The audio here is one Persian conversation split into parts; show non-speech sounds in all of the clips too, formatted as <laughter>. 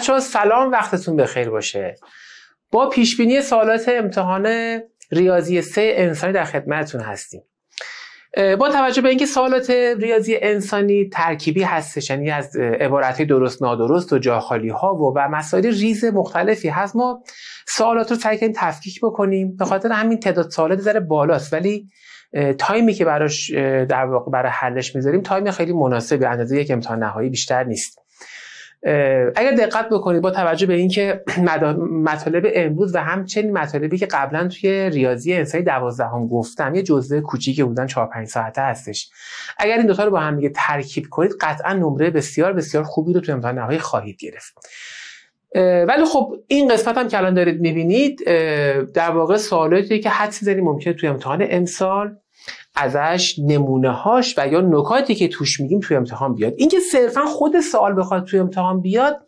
بچه ها سلام وقتتون بخیر باشه. با پیش بینی سوالات امتحان ریاضی سه انسانی در خدمتتون هستیم. با توجه به اینکه سوالات ریاضی انسانی ترکیبی هستش یعنی از عبارت درست نادرست و جاخالی ها و و مسائل ریز مختلفی هست ما سوالات رو سعی کنیم تفکیک بکنیم. به خاطر همین تعداد سوالات ذره بالاست ولی time ی که براش در واقع برای حلش می‌ذاریم time خیلی مناسبی اندازه یک امتحان نهایی بیشتر نیست. اگر دقت بکنید با توجه به اینکه مطالب امروز و همچنین مطالبی که قبلا توی ریاضی انسانی دوازدهم گفتم یه جزوه کوچیک بودن 4 5 ساعته هستش. اگر این دوتا رو با هم دیگه ترکیب کنید قطعا نمره بسیار بسیار خوبی رو توی امتحان نهایی خواهید گرفت. ولی خب این قسمت هم که الان دارید می‌بینید در واقع سوالاتی که حدسی داریم ممکنه توی امتحان امسال ازش نمونه هاش و یا نکاتی که توش میگیم توی امتحان بیاد. اینکه صرفا خود سوال بخواد توی امتحان بیاد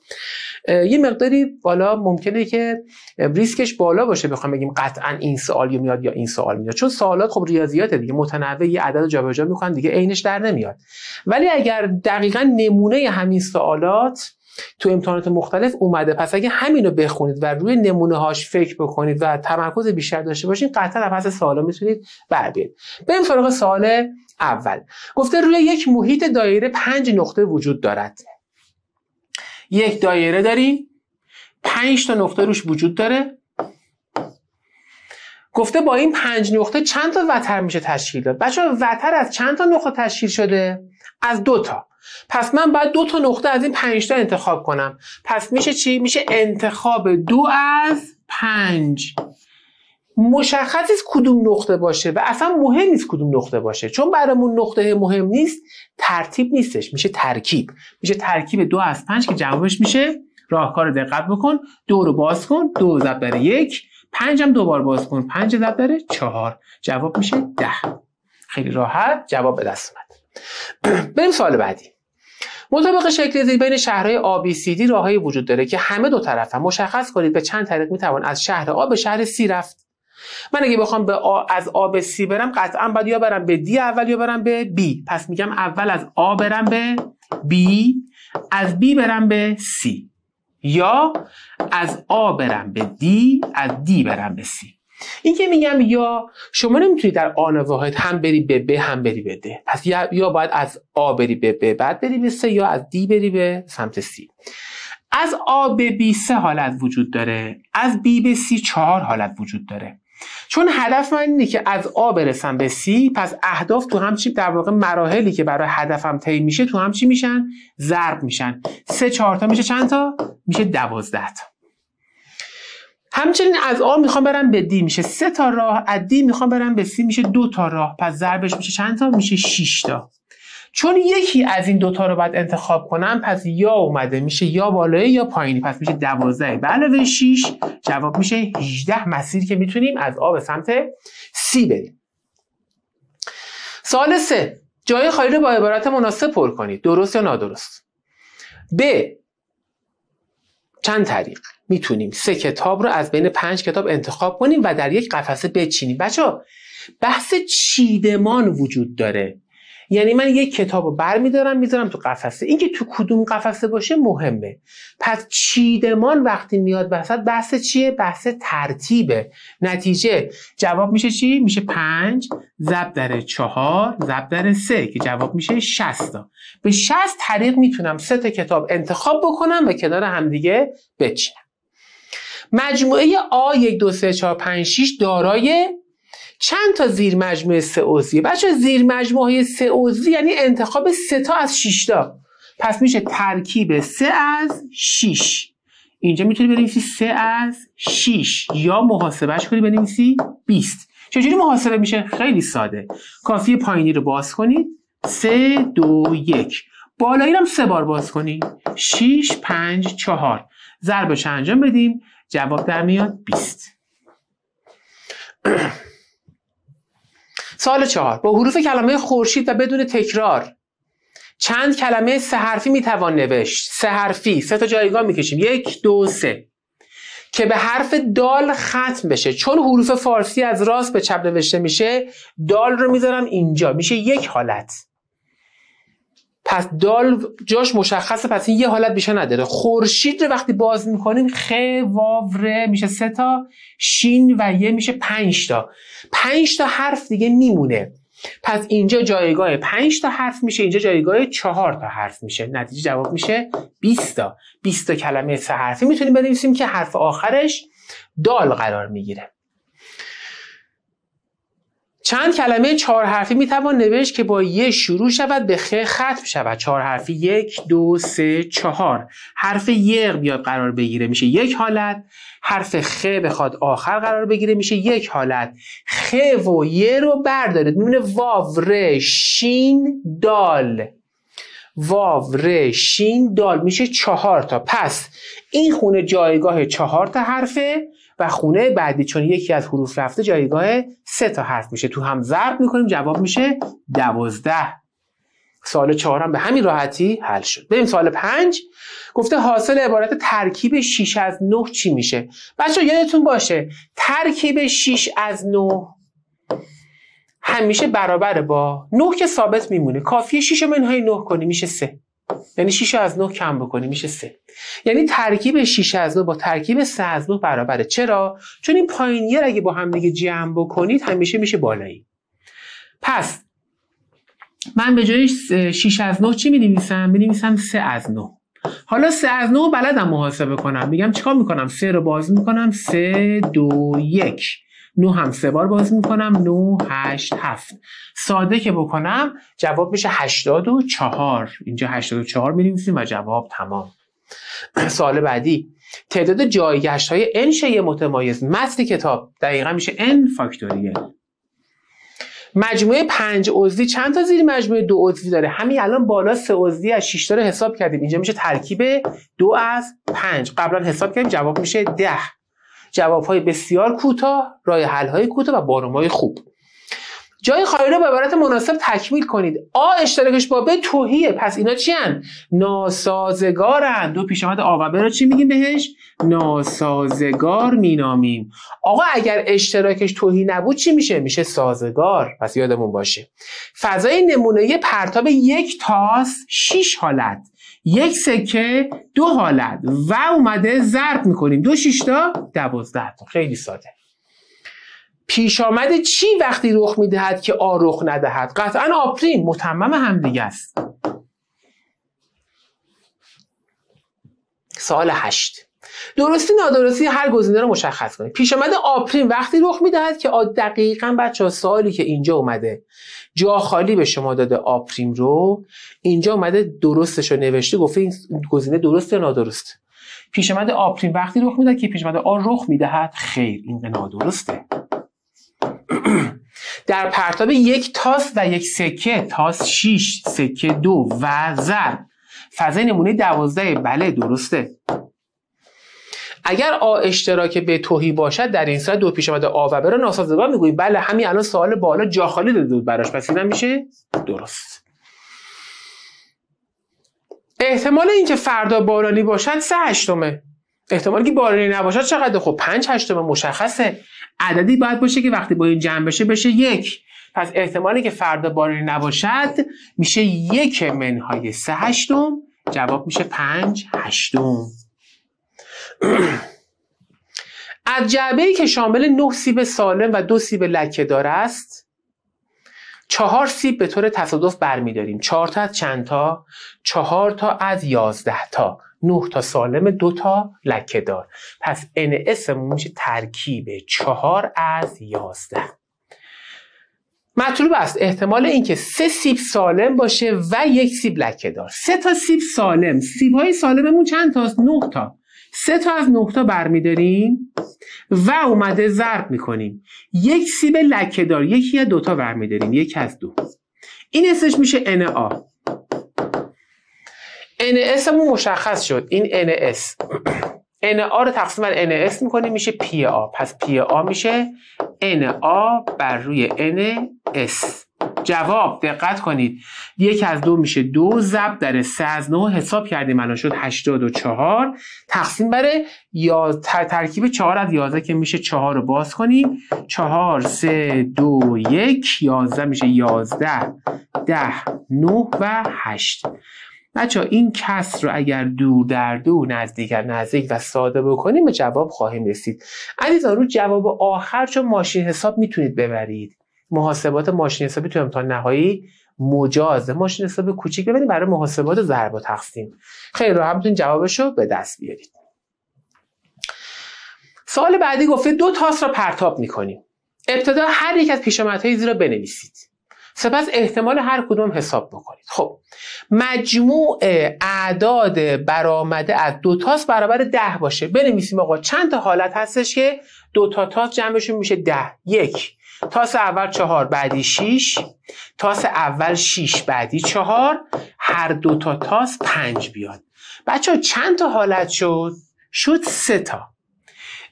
یه مقداری بالا ممکنه که ریسکش بالا باشه بخوام بگیم قطعا این سوال میاد یا این سوال میاد. چون سوالات خب ریاضیات دیگه متنوع یه عدد جابجا می‌کنن دیگه عینش در نمیاد. ولی اگر دقیقا نمونه همین سوالات تو امتحانات مختلف اومده. پس اگه همینو بخونید و روی نمونه هاش فکر بکنید و تمرکز بیشتر داشته باشید قطعا پس سوالا می‌تونید بر بیارید بریم سراغ سوال اول. گفته روی یک محیط دایره پنج نقطه وجود دارد. یک دایره داریم پنج تا نقطه روش وجود داره. گفته با این پنج نقطه چند تا وتر میشه تشکیل داد؟ بچه وتر از چند تا نقطه تشکیل شده؟ از دو تا. پس من باید دو تا نقطه از این پنج تا انتخاب کنم. پس میشه چی؟ میشه انتخاب دو از پنج. مشخص نیست کدوم نقطه باشه و اصلا مهم نیست کدوم نقطه باشه. چون برامون نقطه مهم نیست ترتیب نیستش. میشه ترکیب. میشه ترکیب دو از پنج که جوابش میشه. راهکار دقت بکن. دو رو باز کن. دو ضرب در یک. پنج هم دوبار باز کن. پنج ضرب در چهار. جواب میشه ده. خیلی راحت. جواب به دست اومد. بریم سوال بعدی. مطابق شکل زیر بین شهرهای A, B, C, D راههایی وجود داره که همه دو طرف هم مشخص کنید به چند طریق می‌توان از شهر آ به شهر C رفت. من اگه بخوام به آ از آ به سی برم قطعا باید یا برم به دی اول یا برم به بی پس میگم اول از آ برم به B از B برم به C یا از آ برم به D از D برم به C این که میگم یا شما نمی‌تونی در آن واحد هم بری به ب هم بری به د. پس یا باید از آ بری به ب بعد بری به C یا از D بری به سمت C. از آ به B سه حالت وجود داره. از B به C چهار حالت وجود داره. چون هدف من اینه که از آ برسم به C پس اهداف تو همچی در واقع مراحلی که برای هدفم طی میشه تو همچی میشن؟ ضرب میشن. سه چهار تا میشه چند تا؟ میشه دوازده تا. همچنین از آ می‌خوام برم به دی میشه. سه تا راه از دی می‌خوام برم به سی میشه. دو تا راه. پس ضربش میشه چند تا؟ میشه 6 تا. چون یکی از این دوتا رو باید انتخاب کنم پس یا اومده میشه یا بالایی یا پایینی پس میشه 12 به علاوه 6 جواب میشه 18 مسیر که می‌تونیم از آ به سمت سی بریم. سوال 3 جای خالی رو با عبارت مناسب پر کنید. درست یا نادرست؟ ب. چند طریق. می‌تونیم سه کتاب رو از بین پنج کتاب انتخاب کنیم و در یک قفسه بچینیم. بچه بحث چیدمان وجود داره؟ یعنی من یک کتاب رو برمیدارم می‌ذارم تو قفسه. اینکه تو کدوم قفسه باشه مهمه. پس چیدمان وقتی میاد وسط بحث چیه؟ بحث ترتیبه. نتیجه جواب میشه چی؟ میشه پنج ضرب در چهار ضرب در سه که جواب میشه 60 تا. به 60 طریق می‌تونم سه تا کتاب انتخاب بکنم و کنار همدیگه بچینم. مجموعه A 1 2 3 4 5 6 دارای چند تا زیر مجموعه سه عضویه بچه زیر مجموعه سه عضوی یعنی انتخاب سه تا از 6 تا. پس میشه ترکیب سه از 6 اینجا می‌تونی بنویسی سه از 6 یا محاسبهش کنی بنویسی 20 چجوری محاسبه میشه؟ خیلی ساده. کافی پایینی رو باز کنید 3 2 1 بالایی هم سه بار باز کنید 6 5 4 ضربش انجام بدیم. جواب در میاد 20 <clears throat> سال چهار. با حروف کلمه خورشید و بدون تکرار. چند کلمه سه حرفی می‌توان نوشت. سه حرفی. سه تا جایگاه می‌کشیم. یک دو سه. که به حرف دال ختم بشه. چون حروف فارسی از راست به چپ نوشته میشه دال رو می‌ذارم اینجا. میشه یک حالت. پس دال جاش مشخصه پس این یه حالت بیشتر نداره. خورشید رو وقتی باز می‌کنیم خ واو ر میشه سه تا شین و یه میشه پنج تا. پنج تا حرف دیگه میمونه. پس اینجا جایگاه 5 تا حرف میشه اینجا جایگاه 4 تا حرف میشه. نتیجه جواب میشه 20 تا. 20 تا کلمه سه حرفی می‌تونیم بنویسیم که حرف آخرش دال قرار می‌گیره. چند کلمه چهار حرفی می‌توان نوشت که با یه شروع شود به خ ختم شود. چهار حرفی. یک دو سه چهار. حرف یق بیاد قرار بگیره. میشه یک حالت. حرف خ بخواد آخر قرار بگیره. میشه یک حالت. خ و یه رو بردارید. میمونه واو ر شین دال. واو ر شین دال. میشه چهار تا. پس این خونه جایگاه چهار تا حرفه. و خونه بعدی چون یکی از حروف رفته جایگاه سه تا حرف میشه. تو هم ضرب می‌کنیم جواب میشه دوازده. سال چهارم به همین راحتی حل شد. بریم سال پنج. گفته حاصل عبارت ترکیب 6 از 9 چی میشه؟ بچه یادتون باشه ترکیب 6 از 9 همیشه برابر با 9 که ثابت میمونه. کافیه 6 منهای 9 کنی میشه 3 یعنی 6 از 9 کم بکنی میشه 3 یعنی ترکیب 6 از 9 با ترکیب 3 از 9 برابره. چرا؟ چون این پایینی اگه با هم دیگه جمع بکنید همیشه میشه بالایی. پس من به جای 6 از 9 چی می نویسم؟ می نویسم 3 از 9 حالا 3 از 9 بلدم محاسبه کنم. میگم چیکار می‌کنم؟ 3 رو باز می‌کنم. 3 2 1 9 هم سه بار باز می‌کنم. 9 8 7 ساده که بکنم جواب میشه 84 اینجا 84 می نویسیم و جواب تمام. سوال بعدی. تعداد جایگشت های n شیء متمایز. متن کتاب. دقیقا میشه n فاکتوریل مجموعه پنج عضوی. چند تا زیر مجموعه دو عضوی داره؟ همین الان بالا سه عضوی از 6 تا رو حساب کردیم. اینجا میشه ترکیب دو از پنج. قبلا حساب کردیم جواب میشه ده. جواب های بسیار کوتاه راه حل های کوتاه و بارم های خوب. جای خالی رو به عبارت مناسب تکمیل کنید. آ اشتراکش با ب توهیه. پس اینا چی هن؟ ناسازگارن. دو پیش آمد آ و ب رو چی میگیم بهش؟ ناسازگار مینامیم. آقا اگر اشتراکش توهی نبود چی میشه؟ میشه سازگار. پس یادمون باشه. فضای نمونه پرتاب یک تاس 6 حالت. یک سکه دو حالت. و اومده ضرب می‌کنیم. دو شیشتا دوازده تا. خیلی ساده. پیش آمده چی وقتی رخ می‌دهد که آ رخ ندهد؟ قطعا آپرین. متمم هم دیگه است. سال هشت. درستی نادرستی هر گزینه رو مشخص کنید. پیش آمده آپرین وقتی رخ می‌دهد که دقیقا بچه ها سالی که اینجا اومده جا خالی به شما داده آپریم رو اینجا اومده درستش رو نوشته گفته این گزینه درست یا نادرست؟ پیش آمده آپریم وقتی رخ می‌دهد که پیش آمده آ رخ می‌دهد خیر این نادرسته. <clears throat> در پرتاب یک تاس و یک سکه تاس 6 سکه دو و زر. فضای نمونه دوازده بله درسته. اگر آ اشتراک به توهی باشد در این صورت دو پیش آمده آ و ب ناسازگار می‌گوییم. بله همین الان سوال بالا جا خالی داده بود براش. پس اینم میشه؟ درست. احتمال اینکه فردا بارانی باشد سه هشتمه. احتمالی که بارانی نباشد چقدر؟ خب پنج هشتمه مشخصه. عددی باید باشه که وقتی با این جمع بشه بشه یک. پس احتمالی که فردا بارانی نباشد میشه یک منهای سه هشتم. جواب میشه پنج هشتم. از جعبه ای که شامل نه سیب سالم و دو سیب لکه دار است چهار سیب به طور تصادف برمیداریم. چهار تا از چند تا؟ چهار تا از یازده تا. نه تا سالم دو تا لکه دار. پس اسمون میشه ترکیب چهار از یازده. مطلوب است احتمال اینکه سه سیب سالم باشه و یک سیب لکه دار. سه تا سیب سالم. سیب های سالممون چند تاست؟ نه تا. سه تا از نه تا برمیداریم و اومده ضرب می‌کنیم. یک سیب لکه دار یکی یا دوتا برمیداریم. یک از دو. این اسمش میشه NA NS همون مشخص شد. این NS NA رو تقسیم بر NS می‌کنیم میشه PA پس PA میشه NA بر روی NS جواب دقت کنید. یک از دو میشه دو ضرب در سه از نه حساب کردیم الان شد 84 تقسیم بر یا ترکیب چهار از یازده که میشه چهار رو باز کنیم. چهار سه دو یک یازده میشه یازده ده نه و هشت. بچه این کسر رو اگر دور در دور نزدیک نزدیک و ساده بکنیم به جواب خواهیم رسید. عزیزان رو جواب آخر چون ماشین حساب می‌تونید ببرید. محاسبات ماشین حسابی تو امتحان نهایی مجاز. ماشین حساب کوچیک ببرید برای محاسبات ضرب و تقسیم. خیلی راحت می‌تونید جوابش رو به دست بیارید. سوال بعدی گفته دو تاس را پرتاب می‌کنیم. ابتدا هر یک از پیشامدهای زیرا بنویسید. سپس احتمال هر کدوم حساب بکنید. خب مجموع اعداد برآمده از دو تاس برابر ده باشه. بنویسیم آقا چند تا حالت هستش که دو تا تاس جمعشون میشه ده؟ یک. تاس اول چهار بعدی شیش تاس اول شیش بعدی چهار هر دو تا تاس پنج بیاد بچه ها چند تا حالت شد؟ شد سه تا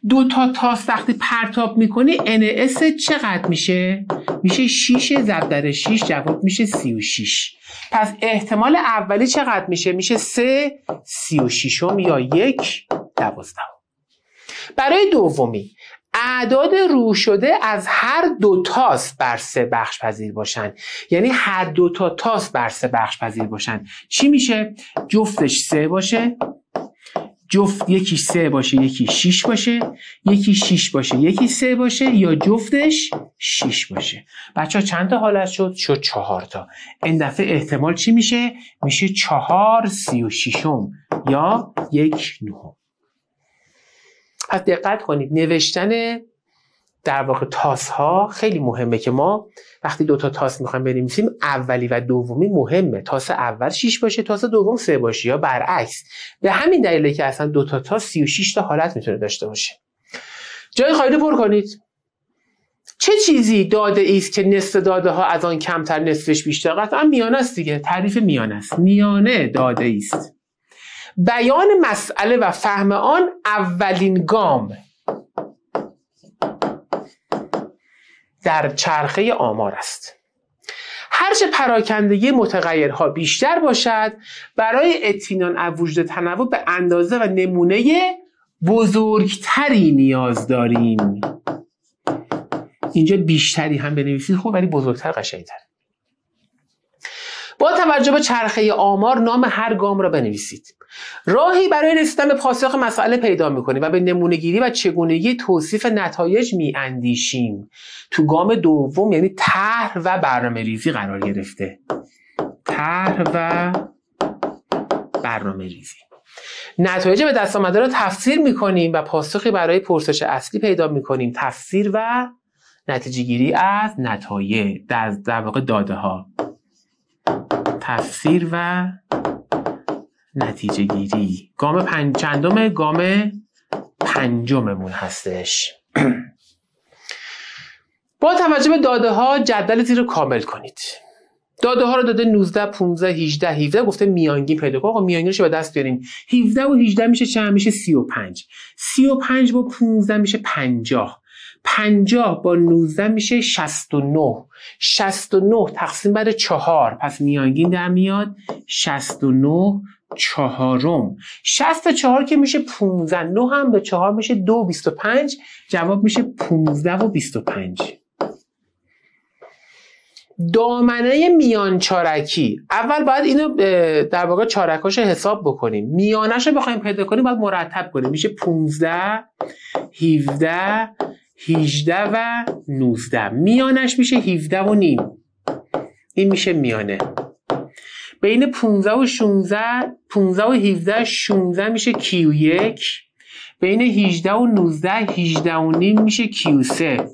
دو تا تاس وقتی پرتاب می‌کنی NS چقدر میشه؟ میشه 6 ضرب در 6 جواب میشه 36 پس احتمال اولی چقدر میشه؟ میشه 3 36 یا یک دوازده برای دومی اعداد رو شده از هر دو تاس بر سه بخش پذیر باشن. یعنی هر دو تا تاس بر سه بخش پذیر باشن. چی میشه؟ جفتش سه باشه. جفت یکی سه باشه یکی شیش باشه. یکی شیش باشه یکی سه باشه. یا جفتش شیش باشه. بچه ها چند تا حالت شد؟ شد چهار تا. این دفعه احتمال چی میشه؟ میشه چهار سی و شیشم یا یک نهم. پس دقت کنید. نوشتن در واقع تاس ها خیلی مهمه که ما وقتی دو تا تاس می‌خوایم بنویسیم اولی و دومی مهمه. تاس اول 6 باشه تاس دوم 3 باشه یا برعکس. به همین دلیله که اصلا دو تا تاس 36 تا حالت می‌تونه داشته باشه. جای خالی پر کنید. چه چیزی داده است که نصف داده ها از آن کمتر نصفش بیشتر؟ قطعا میانه است دیگه. تعریف میانه است. میانه داده است بیان مسئله و فهم آن اولین گام. در چرخه آمار است. هرچه پراکندگی متغیرها بیشتر باشد برای اطمینان از وجود تنوع به اندازه و نمونه بزرگتری نیاز داریم. اینجا بیشتری هم بنویسید. خوب ولی بزرگتر قشنگتر. با توجه به چرخه آمار نام هر گام را بنویسید. راهی برای رسیدن به پاسخ مسئله پیدا می‌کنیم و به نمونهگیری و چگونگی توصیف نتایج میاندیشیم. تو گام دوم یعنی طرح و برنامه ریزی قرار گرفته. طرح و برنامه ریزی نتایج به دست آمده را تفسیر می‌کنیم و پاسخی برای پرسش اصلی پیدا می‌کنیم. تفسیر و نتیجه گیری از نتایج در, در واقع داده ها تفسیر و نتیجه گیری. گام پنج چندم گام پنجممون هستش. با توجه به داده ها جدول زیر رو کامل کنید. داده ها رو داده 19 15 18 17 گفته میانگین پیدا کن آقا میانگین رو به دست بیاریم؟ 17 و 18 میشه چند میشه 35 35 با 15 میشه 50 50 با 19 میشه 69 69 تقسیم بر 4 پس میانگین در میاد 69 چهارم. 64 که میشه 15 9 هم به 4 میشه 2 25 جواب میشه 15 و 25 دامنه میان چارکی. اول باید اینو در واقع چارکاش حساب بکنیم. میانش رو بخوایم پیدا کنیم باید مرتب کنیم. میشه 15 17 18 و 19 میانش میشه 17 و نیم. این میشه میانه. بین 15 و 16 15 و 17 16 میشه کیو یک. بین 18 و 19 18 و نیم میشه کیو 3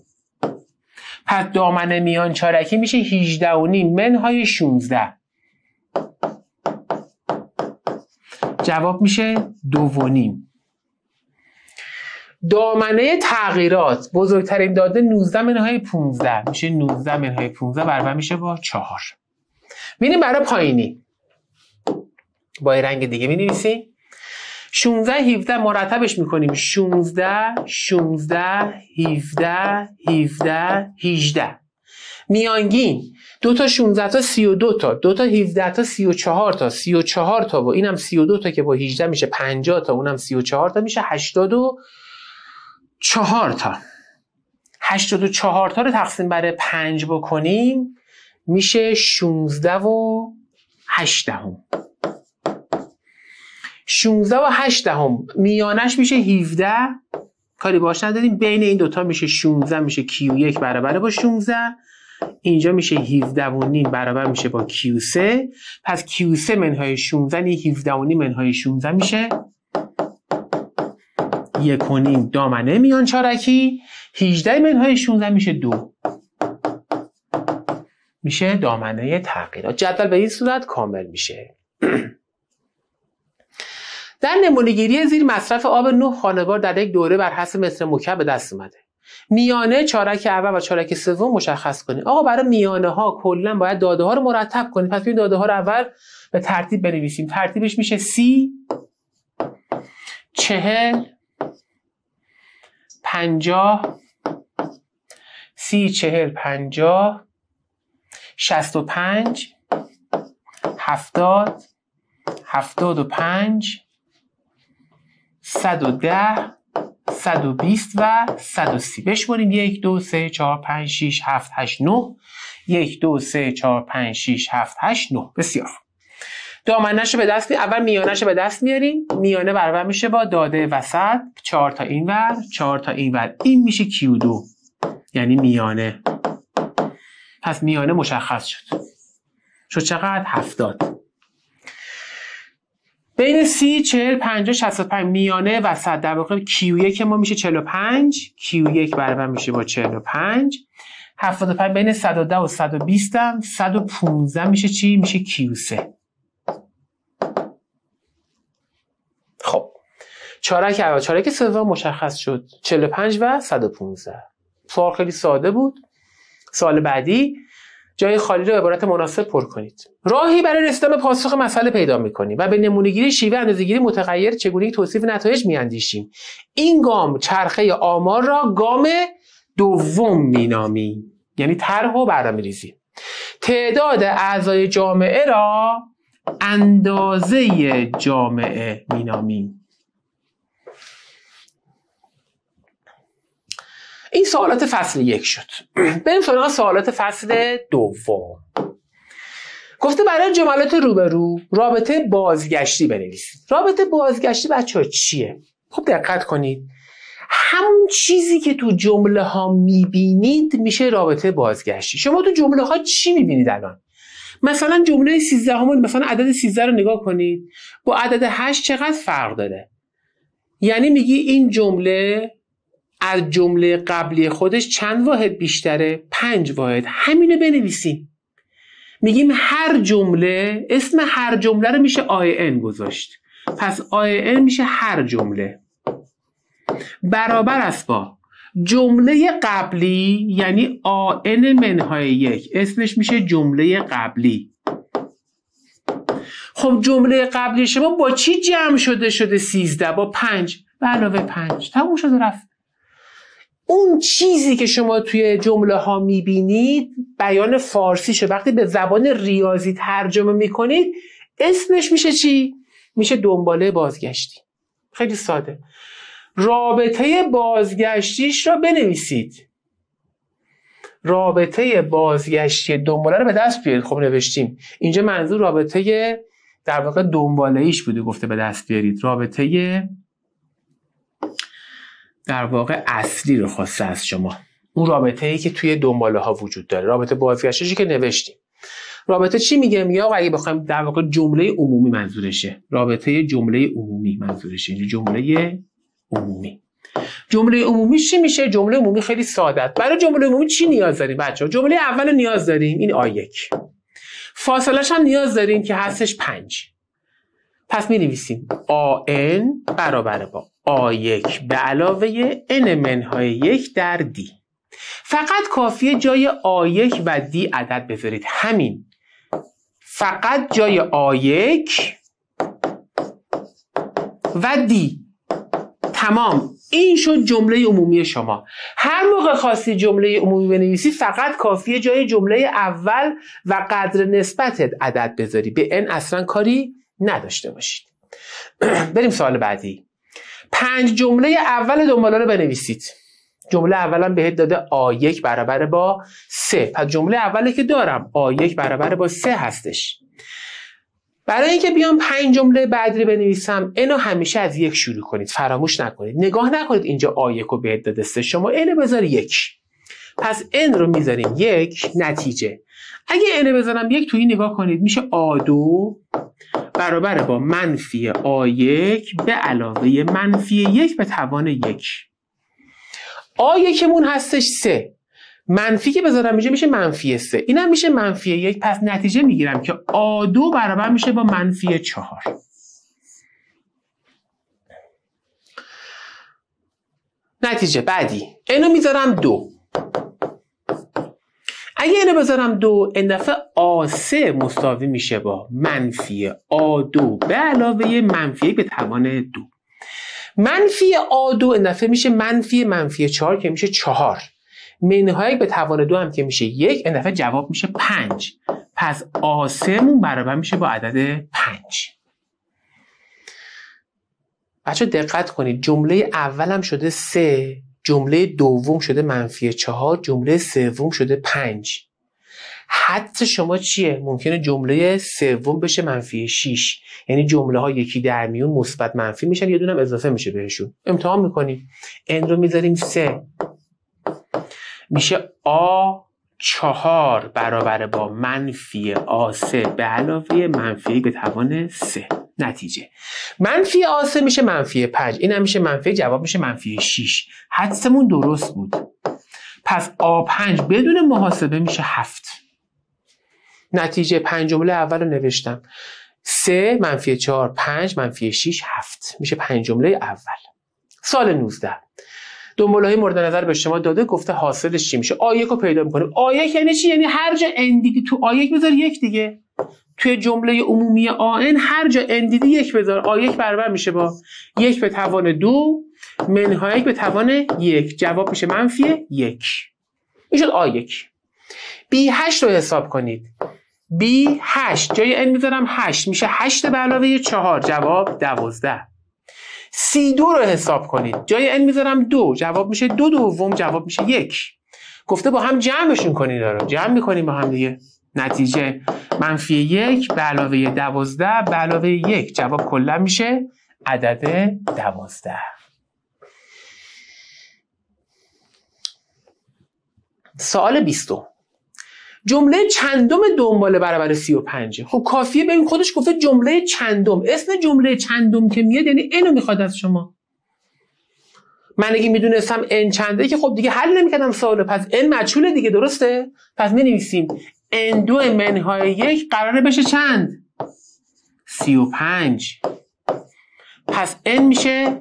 پس دامن میان چارکی میشه 18 و نیم. منهای 16 جواب میشه دو و نیم. دامنه تغییرات. بزرگترین داده 19 منهای 15 میشه 19 منهای 15 برابر میشه با 4 میریم برای پایینی. با رنگ دیگه می نویسیم 16 17 مرتبش می‌کنیم. 16 16 17 17 18 میانگین. دو تا 16 تا 32 تا. دو تا 17 تا 34 تا. 34 تا و اینم 32 تا که با 18 میشه 50 تا. اونم 34 تا میشه 84 تا. 84 تا رو تقسیم بر 5 بکنیم. میشه 16 و 8 دهم. 16 و 8 دهم. میانش میشه 17 کاری باش نداریم. بین این دوتا میشه 16 میشه Q1 برابر با 16 اینجا میشه 17 و نیم برابر میشه با Q3 پس Q3 منهای 16 یعنی 17 و نیم منهای 16 میشه. یک و نیم دامنه میان چارکی. 18 منهای 16 میشه دو. میشه دامنه تغییرات. جدول به این صورت کامل میشه. <clears throat> در نمونهگیری زیر مصرف آب 9 خانوار در یک دوره بر حسب متر مکعب دست اومده. میانه چارک اول و چارک سوم مشخص کنید آقا برای میانه ها کلا باید داده ها رو مرتب کنید پس این داده ها رو اول به ترتیب بنویسیم. ترتیبش میشه سی چهل پنجاه سی چهل پنجاه شست و پنج هفتاد هفتاد و پنج صد و ده 120 و 130 بشماریم 1 2 3 4 5 6 7 8 9 1 2 3 4 5 6 7 8 9 بسیار. دامنش رو به دست می... اول میانش رو به دست میاریم. میانه برابر میشه با داده وسط. 4 تا این ور 4 تا این ور این میشه Q2 یعنی میانه. پس میانه مشخص شد. شد چقدر؟ 70 بین سی 40 50 65 میانه وسط در واقع Q1 ما میشه 45 Q1 برابر میشه با 45 75 بین 110 و 120 هم. 115 میشه چی؟ میشه Q3 خب. چارک اول. چارک سوم مشخص شد. 45 و 115 سوال خیلی ساده بود. سال بعدی جای خالی به عبارت مناسب پر کنید. راهی برای رسیدن به پاسخ مسئله پیدا می‌کنیم و به نمونهگیری شیوه اندازهگیری متغیر چگونه توصیف نتایج میاندیشیم. این گام چرخه آمار را گام دوم مینامیم. یعنی طرح و برنامه ریزی تعداد اعضای جامعه را اندازه جامعه مینامیم. این سوالات فصل یک شد. بریم سراغ سوالات فصل دوم. گفته برای جملات روبرو رابطه بازگشتی بنویسید. رابطه بازگشتی بچه ها چیه؟ خب دقت کنید. همون چیزی که تو جمله ها می‌بینید میشه رابطه بازگشتی. شما تو جمله ها چی می‌بینید الان؟ مثلا جمله 13 همون مثلا عدد 13 رو نگاه کنید. با عدد 8 چقدر فرق داره؟ یعنی میگی این جمله از جمله قبلی خودش چند واحد بیشتره؟ پنج واحد. همینو بنویسیم میگیم هر جمله اسم هر جمله رو میشه آی گذاشت. پس آی میشه هر جمله. برابر است با. جمله قبلی یعنی آن منهای یک. اسمش میشه جمله قبلی. خب جمله قبلی شما با چی جمع شده شده سیزده؟ با پنج. به علاوه پنج. تموم شده رفت. اون چیزی که شما توی جمله ها می‌بینید بیان فارسی شد وقتی به زبان ریاضی ترجمه می‌کنید اسمش میشه چی؟ میشه دنباله بازگشتی. خیلی ساده. رابطه بازگشتیش را بنویسید. رابطه بازگشتی دنباله رو به دست بیارید. خب نوشتیم. اینجا منظور رابطه در واقع دنباله ایش بوده گفته به دست بیارید. رابطه در واقع اصلی رو خواسته از شما. اون رابطه ای که توی دنباله ها وجود داره. رابطه بازگشتشی که نوشتیم. رابطه چی میگه؟ میگه آقا اگه بخوایم در واقع جمله عمومی منظورشه. رابطه جمله عمومی منظورشه. اینجا جمله عمومی. جمله عمومی چی میشه؟ جمله عمومی خیلی ساده برای جمله عمومی چی نیاز داریم بچه جمله اول نیاز داریم. این آ یک. فاصلش هم نیاز داریم که هستش پنج. پس می نویسیم آن برابر با. آ1 به علاوه n منهای یک در دی فقط کافیه جای آ1 و دی عدد بذارید. همین. فقط جای آ1 و دی تمام. این شد جمله عمومی شما. هر موقع خواستی جمله عمومی بنویسی فقط کافیه جای جمله اول و قدر نسبتت عدد بذاری. به ان اصلا کاری نداشته باشید. <clears throat> بریم سوال بعدی. پنج جمله اول دنباله رو بنویسید. جمله اولم بهت داده آ یک برابر با سه. پس جمله اولی که دارم آ یک برابر با سه هستش. برای اینکه بیام پنج جمله بعدی رو بنویسم اینو همیشه از یک شروع کنید. فراموش نکنید. نگاه نکنید اینجا آ یک رو بهت داده سه. شما اینو بذار یک. پس این رو می‌ذاریم یک نتیجه. اگه اینو بذارم یک توی نگاه کنید میشه آ دو برابر با منفی آ یک به علاوه منفی یک به توان یک. آ یکمون هستش سه. منفی که بذارم میشه میشه منفی سه. اینم میشه منفی یک. پس نتیجه می‌گیرم که آ دو برابر میشه با منفی چهار. نتیجه بعدی. اینو می‌ذارم دو. اگه اینو بذارم دو این دفعه آ3 مساوی میشه با منفی آ2 به علاوه منفی به توان دو. منفی آ2 این دفعه میشه منفی منفی چهار که میشه چهار. منهای به توان دو هم که میشه یک این دفعه جواب میشه پنج. پس آ3 مون برابر میشه با عدد پنج. بچه دقت کنید جمله اولم شده سه. جمله دوم شده منفی چهار جمله سوم شده پنج. حتی شما چیه؟ ممکنه جمله سوم بشه منفی 6 یعنی جمله ها یکی در میون مثبت منفی میشن یه دونم اضافه میشه بهشون. امتحان می‌کنیم. ان رو می‌ذاریم سه. میشه آ چهار برابر با منفی آ سه. به علاوه منفی به توان سه. نتیجه. منفی آسه میشه منفی 5 این هم میشه منفی جواب میشه منفی 6 حدسمون درست بود. پس آ5 بدون محاسبه میشه 7 نتیجه پنج جمله اول رو نوشتم. 3 منفی 4 5 منفی 6 7 میشه پنج جمله اول. سال 19 دنباله های مورد نظر به شما داده گفته حاصلش چی میشه؟ آیک رو پیدا می‌کنیم. آیک یعنی چی؟ یعنی هر جا اندیدی تو آیک بذار یک دیگه. توی جمله عمومی آن هر جا اندیدی یک بذار آ یک برابر میشه با. یک به توان دو منهای یک به توان یک. جواب میشه منفی یک. این شد آ یک. بی هشت رو حساب کنید. بی هشت. جای ان می‌ذارم هشت. میشه هشت به علاوه چهار. جواب دوازده. سی دو رو حساب کنید. جای ان می‌ذارم دو. جواب میشه دو دوم. جواب میشه یک. گفته با هم جمعشون کنید دارم جمع می‌کنیم با هم دیگه. نتیجه منفی یک به علاوه دوازده به علاوه یک. جواب کلا میشه عدد دوازده. سوال بیستو جمله چندم دنبال برابر 35 خب کافیه ببین خودش گفته جمله چندم. اسم جمله چندم که میاد یعنی اینو می‌خواد از شما. من اگه می‌دونستم n چنده که خب دیگه حل نمی‌کردم سوالو. پس n مجهوله دیگه درسته؟ پس می نویسیم n دو منهای یک قراره بشه چند؟ 35 پس n میشه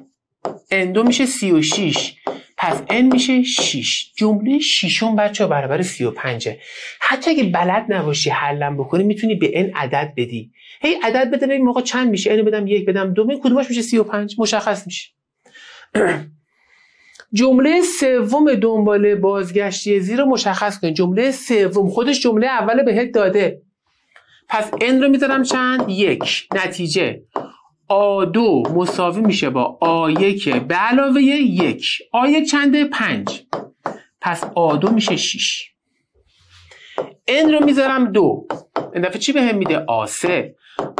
n دو میشه 36 پس n میشه 6 جمله ششم بچه برابر 35 حتی اگه بلد نباشی حلم بکنی می‌تونی به n عدد بدی. هی عدد بده ببین موقع چند میشه؟ N بدم یک بدم دو. کدومش میشه 35 مشخص میشه. <clears throat> جمله سوم دنبال بازگشتی زیر مشخص کنید. جمله سوم. خودش جمله اول بهت داده. پس n رو می‌ذارم چند؟ یک. نتیجه. آ2 مساوی میشه با آ1 به علاوه یک. آ1 چنده؟ پنج. پس آ2 میشه 6 n رو می‌ذارم دو. این دفعه چی بهم میده؟ آ3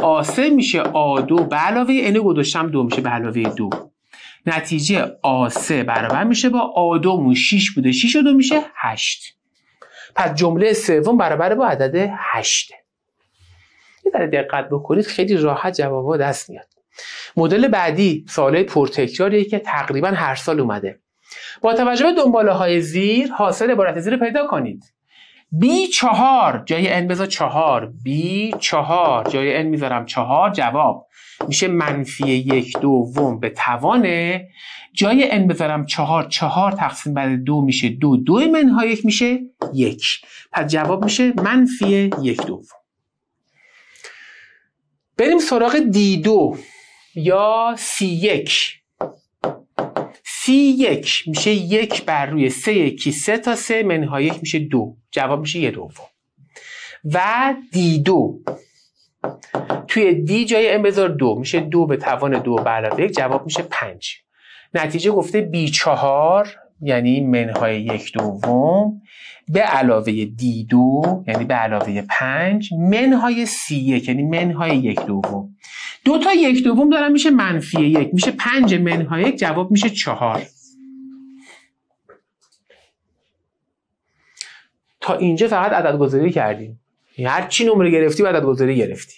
آ3 میشه آ2 به علاوه n گذاشتم دو میشه به علاوه دو. نتیجه آ3 برابر میشه با آ2 6 بوده. 6 و دو میشه 8 پس جمله سوم برابر با عدد 8 یه ذره دقت بکنید خیلی راحت جوابا دست میاد. مدل بعدی سوالای پرتکراریه که تقریبا هر سال اومده. با توجه به دنباله های زیر حاصل عبارت زیر پیدا کنید. B چهار جای n بذار چهار. B چهار جای n می‌ذارم چهار. جواب میشه منفی یک دوم به توانه. جای n بذارم چهار چهار تقسیم بر دو میشه دو. دو منهای یک میشه یک. پس جواب میشه منفی یک دوم. بریم سراغ دی دو یا سی یک. سی یک میشه یک بر روی سه یکی. سه تا سه منهای یک میشه دو. جواب میشه یه دوم. و دی دو. توی دی جای ام بذار دو. میشه دو به توان دو به علاوه یک جواب میشه پنج. نتیجه گفته بی چهار یعنی منهای یک دوم. به علاوه دی دو یعنی به علاوه پنج. منهای سی یک یعنی منهای یک دوم. دو تا یک دوم دارم میشه منفی یک. میشه پنج منهای یک جواب میشه چهار. تا اینجا فقط عدد گذاری کردیم. هر چی نمره گرفتی و عدد گذاری گرفتی.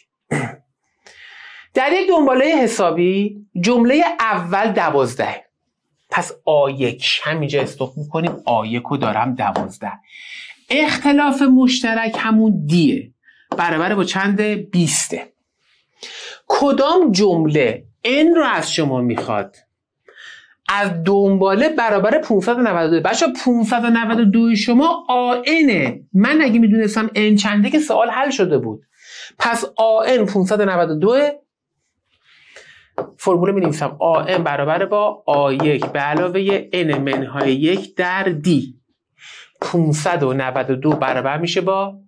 در یک دنباله حسابی جمله اول دوازده. پس آ1 همینجا استوک می‌کنیم آ1 رو دارم دوازده. اختلاف مشترک همون دیه. برابر با چند بیسته. کدام جمله n رو از شما می‌خواد؟ از دنباله برابر 592 بچه 592 شما آنه. من اگه می‌دونستم n چنده که سوال حل شده بود. پس آن 592 فرمول می نویسم. آن برابر با آ1 به علاوه n منهای یک در دی 592 برابر میشه با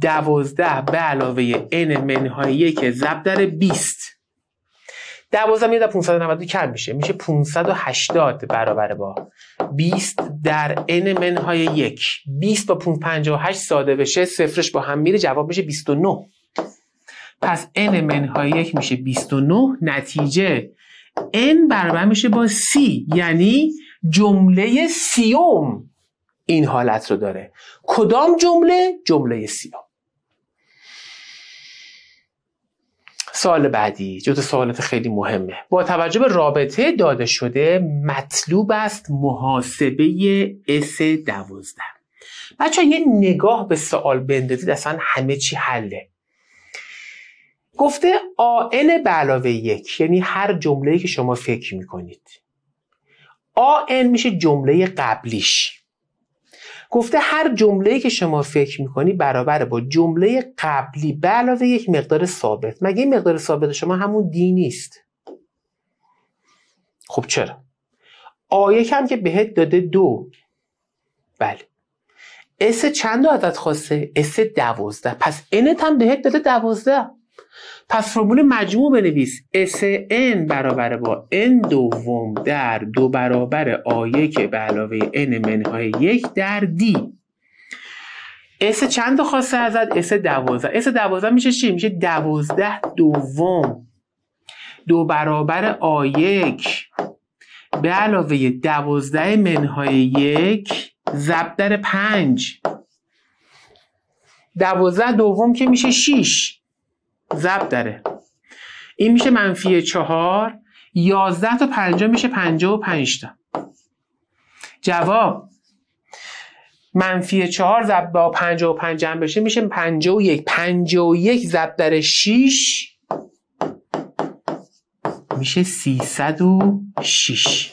12 به علاوه n منهای یک ضرب در 20 12 میاد 592 کم میشه. میشه 580 برابر با. 20 در n منهای یک. 20 با 558 ساده بشه صفرش با هم میره جواب میشه 29 پس n منهای یک میشه 29 نتیجه n برابر میشه با c. یعنی جمله سیوم این حالت رو داره. کدام جمله؟ جمله سیوم. سوال بعدی جز سوالات خیلی مهمه. با توجه به رابطه داده شده مطلوب است محاسبه S دوازده. بچه یه نگاه به سوال بندازید اصلا همه چی حله. گفته آن به علاوه یک یعنی هر جمله که شما فکر می‌کنید. آن میشه جمله قبلیش. گفته هر جمله که شما فکر می‌کنی برابر با جمله قبلی به علاوه یک مقدار ثابت. مگه این مقدار ثابت شما همون دی نیست؟ خب چرا؟ A1 هم که بهت داده دو. بله. S چند عدد خواسته؟ S دوازده. پس N ت هم بهت داده دوازده. پس فرمول مجموع بنویس. SN برابر با N دوم در دو برابر A1 به علاوه N منهای یک در D. S چند خواسته ازت؟ S دوازده. S دوازده میشه چی؟ میشه دوازده دوم. دو برابر A1 به علاوه دوازده منهای یک ضرب در پنج. دوازده دوم که میشه شیش. ضرب داره. این میشه منفی چهار یازده تا پنجاه میشه پنجاه و پنج تا. جواب منفی چهار ضرب با پنجاه و پنج هم بشه میشه پنجاه و یک. پنجاه و یک ضرب در شیش میشه سیصد و شیش.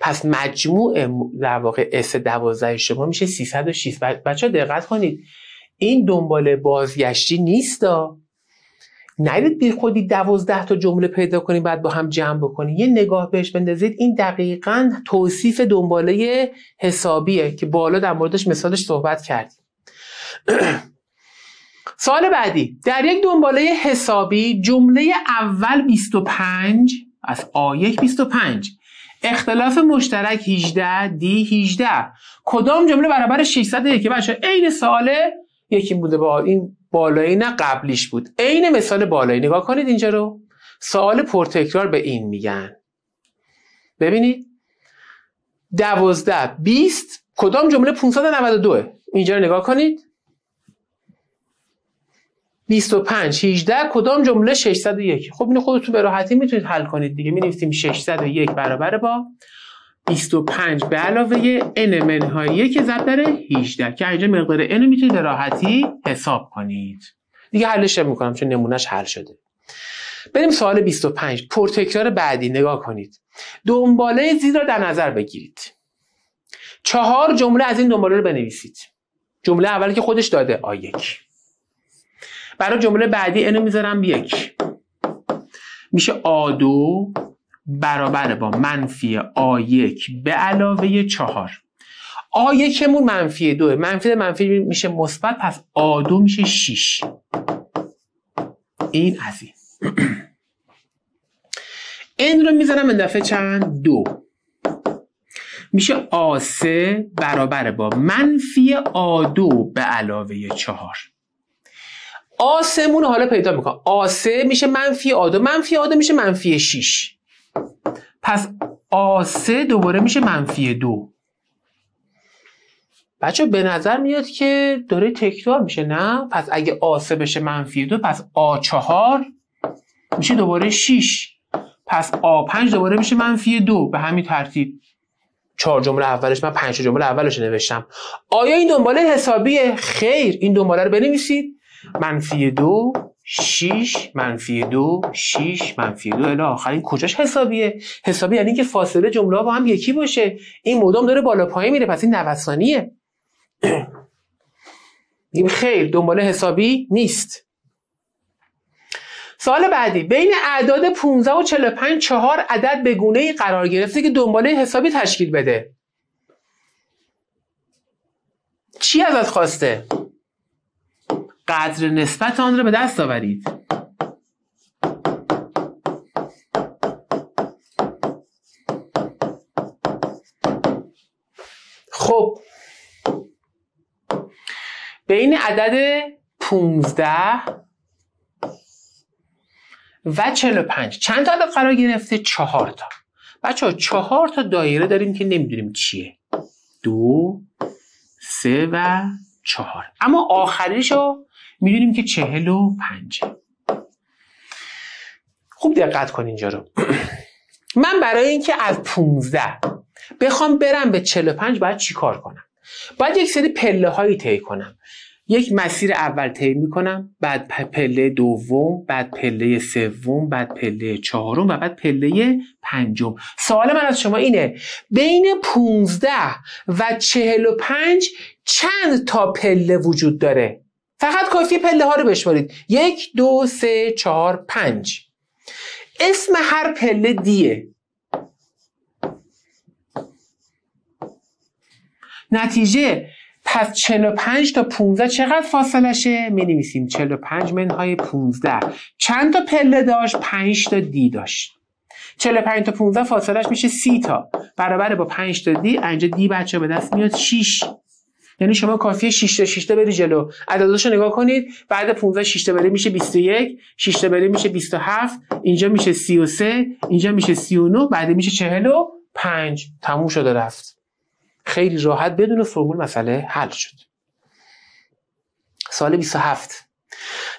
پس مجموع در واقع اس دوازده شما میشه 306 بچه دقت کنید. این دنبال بازگشتی نیست نرید بی خودی دوازده تا جمله پیدا کنید بعد با هم جمع بکنید یه نگاه بهش بندازید این دقیقا توصیف دنباله حسابیه که بالا در موردش مثالش صحبت کردیم. <clears throat> سال بعدی. در یک دنباله حسابی جمله اول 25 از آیک 25 اختلاف مشترک 18 دی 18 کدام جمله برابر 601 بچه عین سواله یکی بوده با این بالایی نه قبلیش بود. عین مثال بالایی. نگاه کنید اینجا رو. سوال پرتکرار به این میگن. ببینید. دوازده. بیست. کدام جمله 592 اینجا رو نگاه کنید. 25 18 کدام جمله 601 خب اینو خودتون به راحتی می‌تونید حل کنید دیگه. می نویسیم 601 برابر با. 25 به علاوه n منهای که ضرب در 18 که اینجا مقدار n می‌تونید راحتی حساب کنید. دیگه حلش می‌کنم چون نمونهش حل شده. بریم سوال 25 پرتکرار بعدی. نگاه کنید. دنباله زیر را در نظر بگیرید. چهار جمله از این دنباله رو بنویسید. جمله اولی که خودش داده. آ یک. برای جمله بعدی رو می‌ذارم. یک. میشه آ دو. برابر با منفی آ یک به علاوه چهار. آ یکمون منفی دوه منفی منفی میشه مثبت پس آ دو میشه 6 این از این. این رو می‌زنم به دفعه چند؟ دو. میشه آ سه برابر با منفی آ دو به علاوه چهار. آ سمون رو حالا پیدا می‌کنم. آ سه میشه منفی آ دو. منفی آ دو میشه منفی 6 پس آ سه دوباره میشه منفی دو. بچه به نظر میاد که داره تکرار میشه نه؟ پس اگه آ سه بشه منفی دو پس آ چهار میشه دوباره 6 پس آ پنج دوباره میشه منفی دو به همین ترتیب. چهار جمله اولش من پنج جمله اولش نوشتم. آیا این دنباله حسابیه خیر؟ این دنباله رو بنویسید. منفی دو شیش منفی دو شیش منفی دو. الی آخر این کجاش حسابیه؟ حسابی یعنی که فاصله جمله با هم یکی باشه. این مدام داره بالا پایین میره. پس این نوسانیه. <clears throat> خیر. دنباله حسابی نیست. سال بعدی. بین اعداد 15 و 45 چهار عدد به گونه ای قرار گرفته که دنباله حسابی تشکیل بده. چی ازت خواسته؟ قدر نسبت آن را به دست آورید. خب. بین عدد 15 و 45 چند تا عدد قرار گرفته؟ چهار تا. بچه ها چهار تا دایره داریم که نمی‌دونیم چیه. دو سه و چهار. اما آخریش رو می‌دونیم که چهل و پنجه خوب دقت کن اینجا رو. من برای اینکه از 15 بخوام برم به 45 باید چیکار کنم؟ باید یک سری پله هایی طی کنم. یک مسیر اول طی می‌کنم بعد پله دوم بعد پله سوم بعد پله چهارم و بعد پله پنجم. سوال من از شما اینه بین 15 و 45 چند تا پله وجود داره؟ فقط کافی پله ها رو بشمارید. یک دو سه چهار پنج. اسم هر پله دیه. نتیجه پس 45 تا 15 چقدر فاصله شه؟ می نویسیم 45 منهای 15 چند تا پله داشت؟ 5 تا دی داشت. 45 تا 15 فاصلش میشه 30 تا. برابر با 5 تا دی اینجا دی بچه به دست میاد 6 یعنی شما کافیه 6 تا 6 تا بری جلو. عدداشو نگاه کنید. بعد 15 6 تا بری میشه 21 6 تا بری میشه 27 اینجا میشه 33 اینجا میشه 39 بعد میشه 45 تموم شده رفت. خیلی راحت بدون فرمول مسئله حل شد. سال 27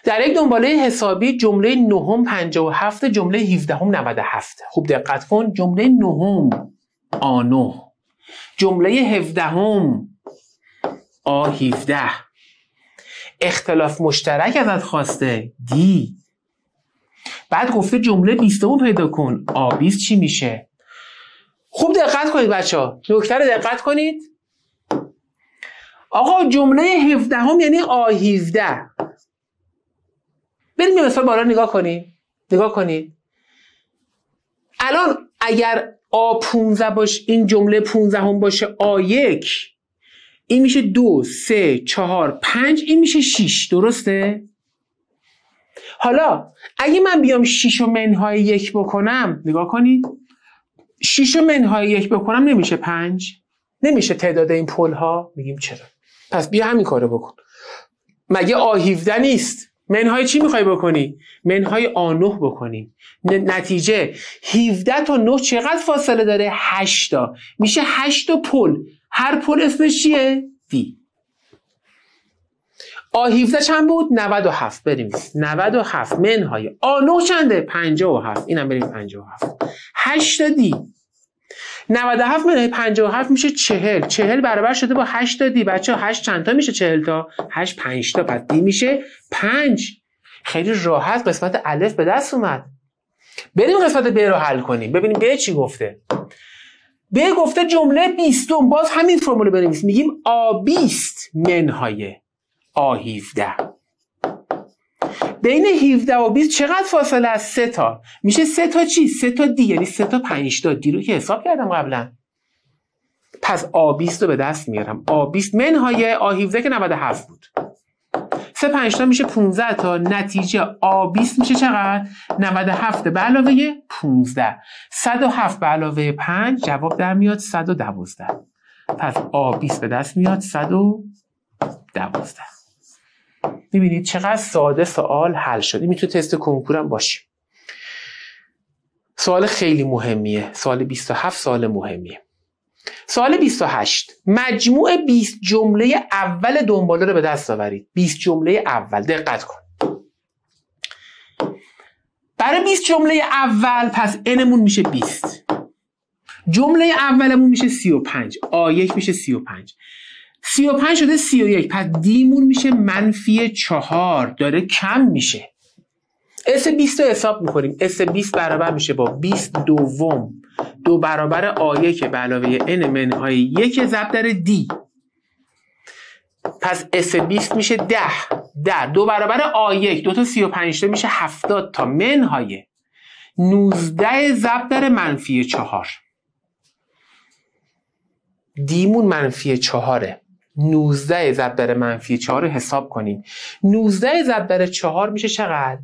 در یک دنباله حسابی جمله نهم 57 جمله 17 هم 97 خوب دقت کن. جمله نهم آنو. جمله 17 هم آ 17 اختلاف مشترک ازت خواسته. دی. بعد گفته جمله 20 پیدا کن. آ 20 چی میشه؟ خوب دقت کنید بچه ها نکته رو دقت کنید. آقا جمله 17 هم یعنی آ 17 بریم یه مثال بالا نگاه کنید نگاه کنید. الان اگر آ 15 باشه این جمله 15 هم باشه آ 1 این میشه دو سه چهار پنج این میشه 6 درسته؟ حالا اگه من بیام 6 و منهای یک بکنم نگاه کنید. 6 منهای یک بکنم نمیشه پنج. نمیشه تعداد این پل ها میگیم چرا؟ پس بیا همین کارو بکن. مگه آ 17 نیست؟ منهای چی می‌خوای بکنی؟ منهای آ9 بکنی. نتیجه 17 تا 9 چقدر فاصله داره؟ 8 تا. میشه 8 تا پل. هر پل اسمش چیه؟ دی. آ 17 چند بود؟ 97 بریم. 97 منهای. آ9 چنده؟ 57 اینم بریم 57 8 تا دی. 97 منهای 57 میشه 40 40 برابر شده با 8 تا دی. بچه 8 چند تا میشه 40 تا؟ 8 5 تا. پس دی میشه 5 خیلی راحت. قسمت الف به دست اومد. بریم قسمت ب رو حل کنیم. ببینیم ب چی گفته. ب گفته جمله 20 باز همین فرمول بنویسیم میگیم آ 20 منهای. آ 17 بین 17 و 20 چقدر فاصله از 3 تا. میشه 3 تا چی؟ 3 تا دی یعنی 3 تا 5 تا دی رو که حساب کردم قبلا. پس آ20 رو به دست میارم. آ20 منهای آ17 که 97 بود. 3 5 تا میشه 15 تا. نتیجه آ20 میشه چقدر؟ 97 به علاوه 15 107 به علاوه 5 جواب در میاد 112 پس آ20 به دست میاد 112 می‌بینید چقدر ساده سوال حل شد این می‌تونه تست کنکورم باشه سوال خیلی مهمیه. سوال 27 سوال مهمیه. سوال 28 مجموع 20 جمله اول دنباله رو به دست آورید. 20 جمله اول. دقت کن. برای 20 جمله اول پس انمون میشه 20 جمله اولمون میشه 35 آ1 میشه 35 35 شده 31 پس دیمون میشه منفی 4 داره کم میشه. اس 20 رو حساب می‌کنیم. اس 20 برابر میشه با 20 دوم. دو برابر آیه که به علاوه n منهای یک ضرب در دی. پس اس 20 میشه 10 10 دو برابر آ دو تا 35 تا میشه 70 تا منهای 19 ضرب در منفی 4 دیمون منفی 4 19 ضرب در منفی 4 رو حساب کنیم 19 ضرب در 4 میشه چقدر؟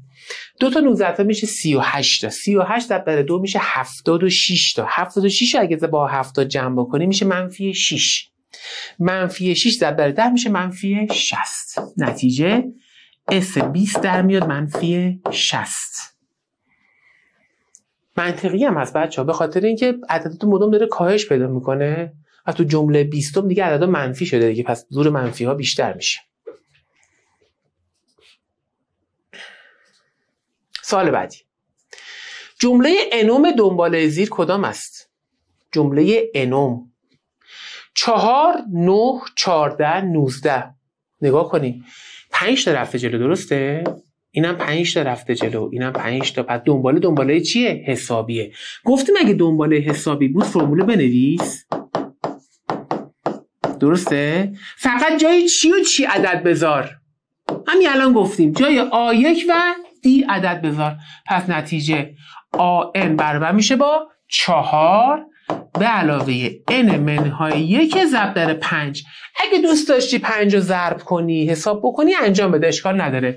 دو تا 19 تا میشه 38 تا. 38 ضرب در 2 میشه 76 تا. 76 اگه با 70 جمع بکنیم میشه منفی 6 منفی 6 ضرب در 10 میشه منفی 60 نتیجه اس 20 در میاد منفی 60 منطقی هم هست بچه ها به خاطر اینکه عدد مدام داره کاهش پیدا می‌کنه. و تو جمله 20 دیگه عدد منفی شده دیگه پس زور منفی ها بیشتر میشه. سال بعدی. جمله انوم دنباله زیر کدام است؟ جمله انوم. چهار نه چارده نوزده. نگاه کنیم پنج تا رفته جلو درسته؟ اینم پنج تا رفته جلو اینم پنج تا. پس دنباله دنباله چیه؟ حسابیه. گفتیم اگه دنباله حسابی بود؟ فرمول بنویس. درسته؟ فقط جای چی و چی عدد بذار؟ همین الان گفتیم جای آ1 و دی عدد بذار. پس نتیجه آن برابر میشه با چهار. به علاوه n منهای یک ضرب در پنج. اگه دوست داشتی پنج رو ضرب کنی حساب بکنی انجام بده اشکال نداره.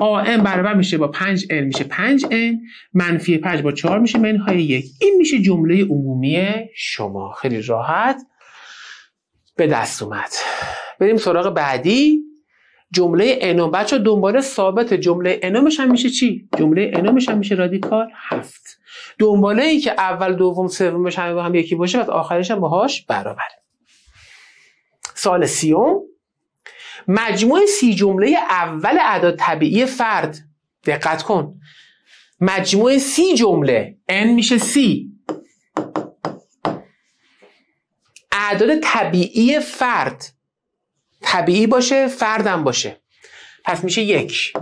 آن برابر میشه با 5 n میشه 5 n. منفی 5 با 4 میشه منهای یک. این میشه جمله عمومی شما. خیلی راحت. به دست اومد. بریم سراغ بعدی. جمله انوم بچه دنبال ثابت جمله انومش هم میشه. چی؟ جمله انومش هم میشه. رادیکال هفت. دنباله ای که اول دوم سومش با هم یکی باشه و آخرش هم باهاش برابره سال سیوم. مجموع سی جمله اول اعداد طبیعی فرد. دقت کن. مجموع سی جمله n میشه سی. اعداد طبیعی فرد. طبیعی باشه فردم باشه. پس میشه یک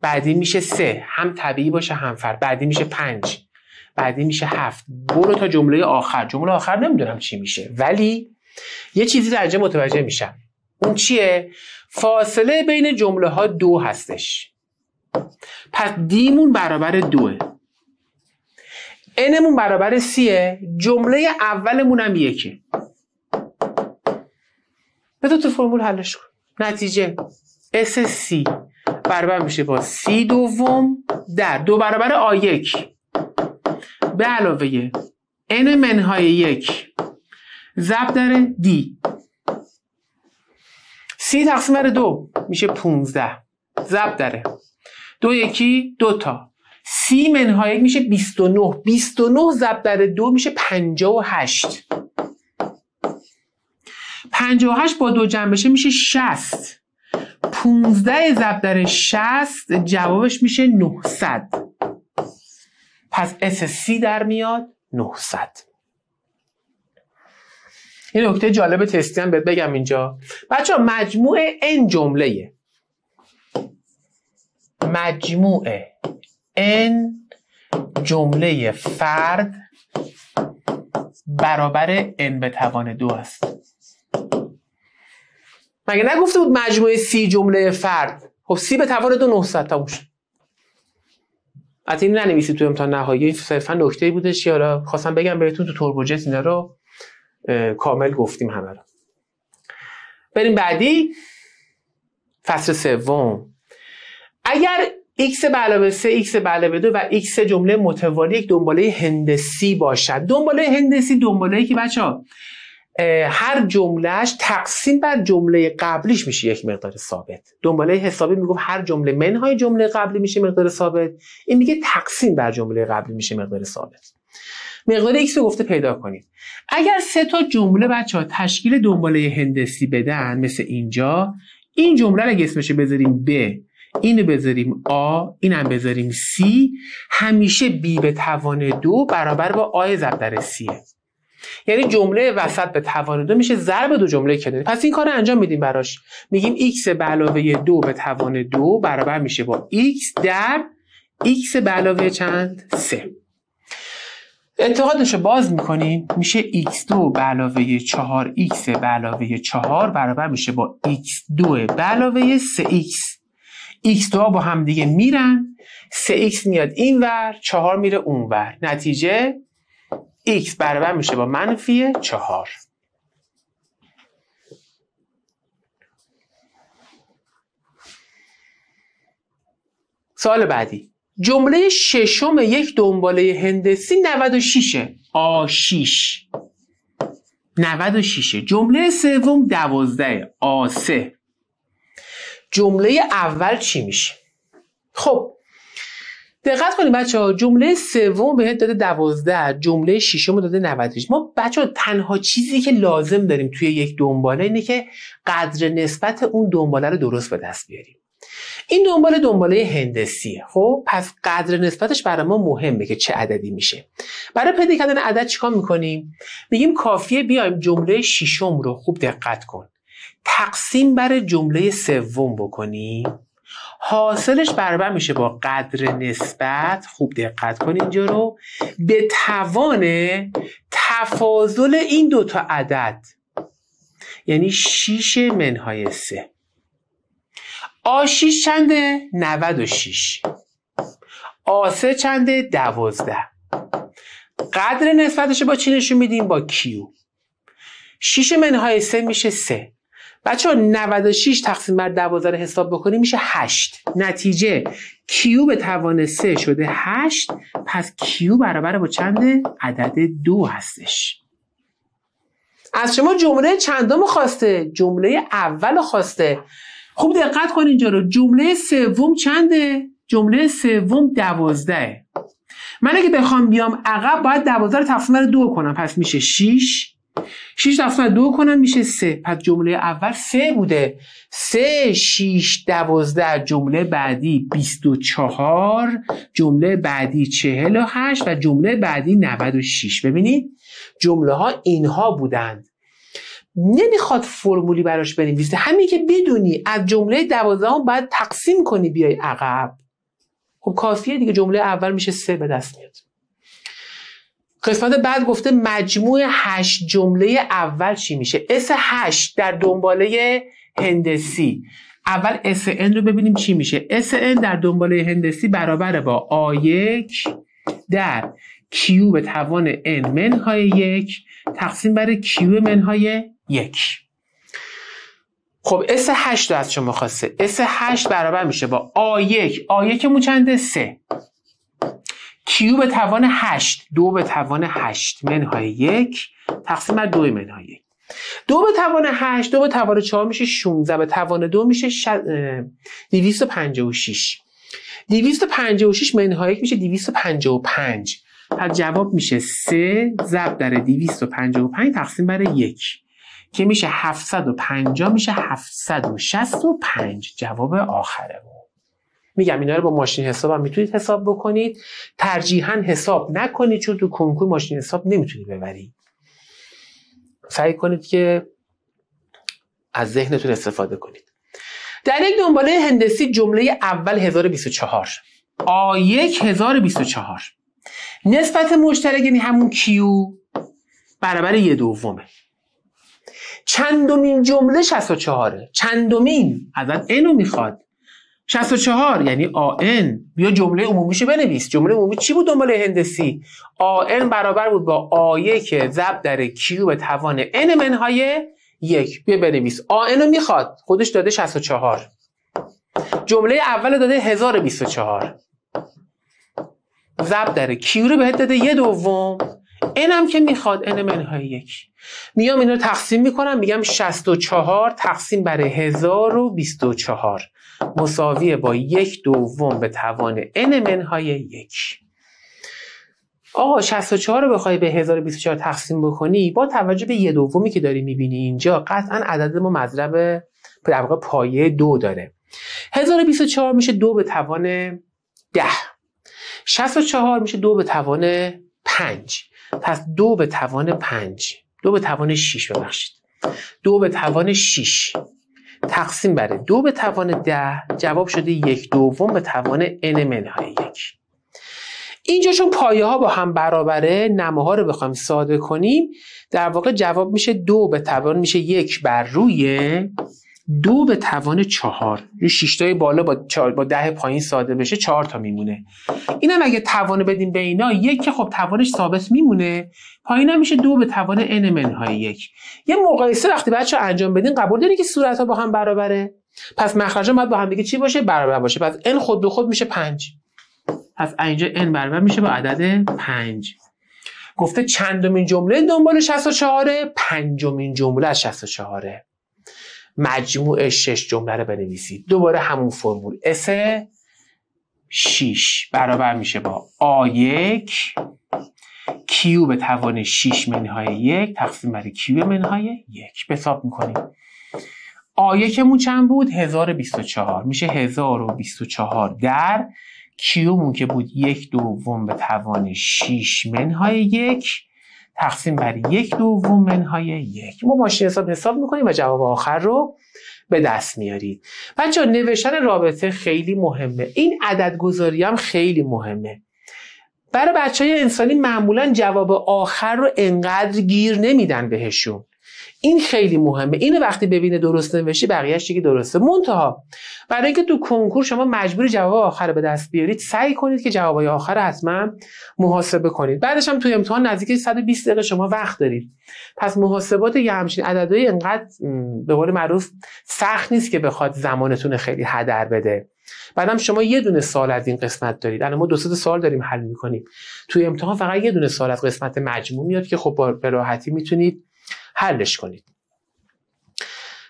بعدی میشه سه. هم طبیعی باشه هم فرد. بعدی میشه پنج. بعدی میشه هفت. برو تا جمله آخر. جمله آخر نمی‌دونم چی میشه. ولی یه چیزی در متوجه میشم. اون چیه؟ فاصله بین جمله ها دو هستش. پس دیمون برابر دوه. انمون برابر سیه. جمله اولمون هم یکه. بذار تو فرمول حلش کن. نتیجه. SC برابر میشه با C دوم در. دو برابر A1 به علاوه N منهای یک. ضرب در D. C تقسیم بر دو. میشه 15 ضرب داره. دو یکی دو تا. سی منهای یک میشه 29 29 ضرب در دو میشه 58 58 با دو جمع بشه میشه 60 15 ضرب در 60 جوابش میشه 900 پس SC در میاد 900 این نکته جالب تستی هم بهت بگم اینجا. بچه مجموع n جمله مجموع n جمله فرد برابر n به توان دو است. مگه نگفته بود مجموعه سی جمله فرد؟ خب سی به توان دو 900 تا حتی این ننویسید تو امتحان نهایی صرفا نکته بودش حالا خواستم بگم بهتون تو توربوجت اینا رو کامل گفتیم همه رو. بریم بعدی. فصل سوم. اگر x به علاوه 3 x به علاوه 2 و x جمله متوالی یک دنباله هندسی باشد. دنباله هندسی دنباله که بچه ها هر جملهش تقسیم بر جمله قبلیش میشه یک مقدار ثابت. دنباله حسابی میگم هر جمله منهای جمله قبلی میشه مقدار ثابت. این میگه تقسیم بر جمله قبلی میشه مقدار ثابت. مقدار x رو گفته پیدا کنید. اگر سه تا جمله بچه ها تشکیل دنباله هندسی بدن مثل اینجا این جمله رو اگه اسمش بذاریم ب اینو بذاریم آ اینم بذاریم سی همیشه بی به توان دو برابر با آ ضرب در سیه یعنی جمله وسط به توان دو میشه ضرب دو جمله کناری پس این کار رو انجام میدیم براش. میگیم x به علاوه دو به توان دو برابر میشه با x در x به علاوه چند؟ سه. انتقادش رو باز می‌کنیم. میشه x2 به علاوه 4x به علاوه 4 برابر میشه با x2 به علاوه 3x x2 با هم دیگه میرن. 3x میاد این ور 4 میره اون ور نتیجه x برابر میشه با منفی 4 سوال بعدی. جمله ششم یک دنباله هندسی 96 آ 6 96 جمله سوم 12 آ 3 جمله اول چی میشه؟ خب دقت کنید بچه ها جمله سوم بهت داده دوازده جمله ششم داده 96 ما بچه ها تنها چیزی که لازم داریم توی یک دنباله اینه که قدر نسبت اون دنباله رو درست به دست بیاریم. این دنباله دنباله هندسیه. خب پس قدر نسبتش برای ما مهمه که چه عددی میشه. برای پیدا کردن عدد چیکار می‌کنیم؟ میگیم کافیه بیایم جمله ششم رو خوب دقت کن. تقسیم بر جمله سوم بکنیم. حاصلش برابر میشه با قدر نسبت. خوب دقت کن اینجا رو. به توان تفاضل این دوتا عدد یعنی 6 منهای 3 آ6 چنده؟ 96 آ3 چنده؟ 12 قدر نسبتش با چی نشون میدیم؟ با کیو. 6 منهای 3 میشه 3 بچه ها 96 تقسیم بر 12 رو حساب بکنیم میشه 8 نتیجه کیو به توان 3 شده 8 پس کیو برابر با چند عدد دو هستش. از شما جمله چندم خواسته؟ جمله اول خواسته. خوب دقت کن اینجا رو. جمله سوم چنده؟ جمله سوم دوازده. من اگه بخوام بیام عقب باید دوازده رو تقسیم بر دو کنم. پس میشه 6 6 تقسیم دو کنم میشه 3 پس جمله اول 3 بوده. 3 6 12 جمله بعدی 24 جمله بعدی 48 و جمله بعدی 96 ببینید جمله ها اینها بودند. نمی‌خواد فرمولی براش بنویسه. همین که بدونی از جمله 12 هم باید تقسیم کنی بیای عقب. خب کافیه دیگه جمله اول میشه 3 به دست میاد. قسمت بعد گفته مجموع هشت جمله اول چی میشه؟ اس 8 در دنباله هندسی. اول اس رو ببینیم چی میشه. اس در دنباله هندسی برابر با آ1 در کیو به توان n منهای یک تقسیم بر کیو منهای یک. خب اس 8 از شما خواسته. اس 8 برابر میشه با آ1 آ1 مو چنده؟ 3 کیو به توان 8 دو به توان 8 منهای یک تقسیم بر دو منهای یک. دو به توان 8 دو به توان 4 میشه 16 به توان دو میشه 256 256 منهای یک میشه 255 پس جواب میشه 3 ضرب در 255 تقسیم بر یک. که میشه 750 میشه 765 جواب آخره. میگم اینا رو با ماشین حساب هم می‌تونید حساب بکنید. ترجیحاً حساب نکنید چون تو کنکور ماشین حساب نمی‌تونید ببرید. سعی کنید که از ذهنتون استفاده کنید. در یک دنباله هندسی جمله اول 1024 آ 1024 نسبت مشترک یعنی همون کیو برابر یه دومه. چندمین جمله 64 چندمین. ازت اینو می‌خواد. 64 یعنی آن بیا جمله عمومیشو بنویس. جمله عمومی چی بود دنبال هندسی؟ آن برابر بود با آیه که ضرب در کیو به توان n منهای یک. بیا بنویس. آن رو می‌خواد. خودش داده 64 جمله اول داده 1024 ضرب در کیو رو بهت داده یه دوم. N هم که می‌خواد n منهای یک. میام این رو تقسیم می‌کنم. میگم 64 تقسیم بر 1024 مساویه با یک دوم به توان n منهای یک. آقا 64 رو بخوای به 1024 تقسیم بکنی با توجه به یه دومی که داری می‌بینی اینجا قطعا عدد ما مضرب در پایه دو داره. 1024 میشه دو به توان 10 64 میشه دو به توان 5 پس دو به توان 5 دو به توان 6 ببخشید. دو به توان 6 تقسیم بر دو به توان 10 جواب شده یک دوم به توان n منهای یک. اینجا چون پایه ها با هم برابره نماها رو بخوایم ساده کنیم در واقع جواب میشه دو به توان میشه یک بر روی دو به توان چهار. یه شیشتای بالا با, با ده پایین ساده بشه چهار تا میمونه. اینم اگه توان بدیم به اینا یک که خب توانش ثابت میمونه. پایین میشه دو به توان n منهای یک. یه مقایسه وقتی بچه انجام بدین قبول داری که صورت ها با هم برابره؟ پس مخرج باید با هم دیگه چی باشه؟ برابر باشه. پس n خود به خود میشه پنج. پس اینجا n برابر میشه با عدد پنج. گفته چندمین جمله دنبال 64 پنجمین جمله از 64 مجموع شش جمله رو بنویسید. دوباره همون فرمول اس 6 برابر میشه با آ یک. کیو به توان 6 منهای یک تقسیم بر کیو منهای یک. به حساب می‌کنیم. آ یکمون چند بود؟ 1024 میشه 1024 در کیومون که بود یک دوم به توان 6 منهای یک. تقسیم بر یک دوم منهای یک. ما ماشین حساب حساب می‌کنیم و جواب آخر رو به دست میارید. بچه نوشتن رابطه خیلی مهمه. این عدد گذاری هم خیلی مهمه. برای بچه های انسانی معمولا جواب آخر رو انقدر گیر نمیدن بهشون. این خیلی مهمه. اینو وقتی ببینه درست نوشتی بقیهش دیگه درسته. منتها برای اینکه تو کنکور شما مجبور جواب آخر به دست بیارید سعی کنید که جوابای آخر حتما محاسبه کنید. بعدش هم توی امتحان نزدیک 120 دقیقه شما وقت دارید. پس محاسبات یه همچین عددهای انقدر به قول معروف سخت نیست که بخواد زمانتون خیلی هدر بده. بعدم شما یه دونه سال از این قسمت دارید. الان ما دو سه سال داریم حل می‌کنیم. توی امتحان فقط یه دونه سال از قسمت مجموع میاد که خب با راحتی می‌تونید حلش کنید.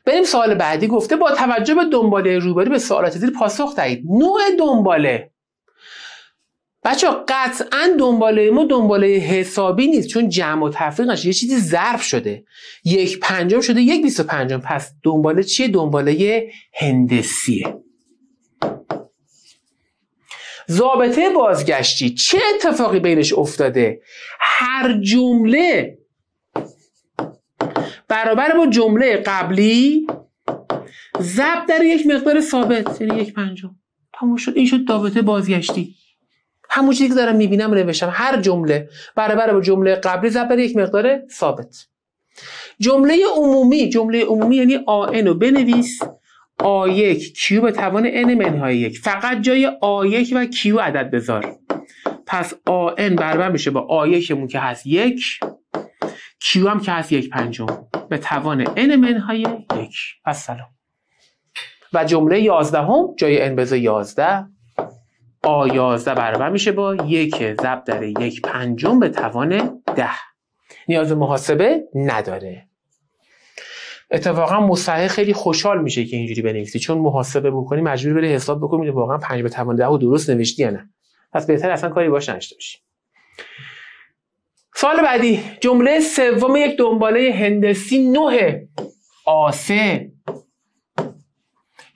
بریم سوال بعدی. گفته با توجه به دنباله روبری به سوالات زیر پاسخ دهید. نوع دنباله. بچه قطعا دنباله ما دنباله حسابی نیست چون جمع و تفریقش یه چیزی ظرف شده. یک پنجم شده یک بیست و پنجم. پس دنباله چیه؟ دنباله هندسیه. ضابطه بازگشتی. چه اتفاقی بینش افتاده؟ هر جمله برابر با جمله قبلی ضرب در یک مقدار ثابت یعنی یک پنجم. تموم شد. این شد ضابطه بازگشتی. همون چیزی که دارم می‌بینم نوشتم هر جمله برابر با جمله قبلی ضرب در یک مقدار ثابت. جمله عمومی جمله عمومی یعنی آن رو بنویس. آ یک کیو به توان n منهای یک. فقط جای آ یک و کیو عدد بذار. پس آن برابر میشه با آ یکمون که هست یک. کیو هم که هست یک پنجم. به توان n منهای یک. پس سلام. و جمله یازدهم جای n بذار یازده. آ یازده برابر میشه با یک ضرب در یک پنجم به توان ده. نیاز محاسبه نداره. اتفاقا مصحح خیلی خوشحال میشه که اینجوری بنویسی. چون محاسبه بکنی مجبور بری حساب بکنی واقعا پنج به توان ده و درست نوشتی یا نه. پس بهتر اصلا کاری باش نشته باشی. سوال بعدی. جمله سوم یک دنباله هندسی نه آسه.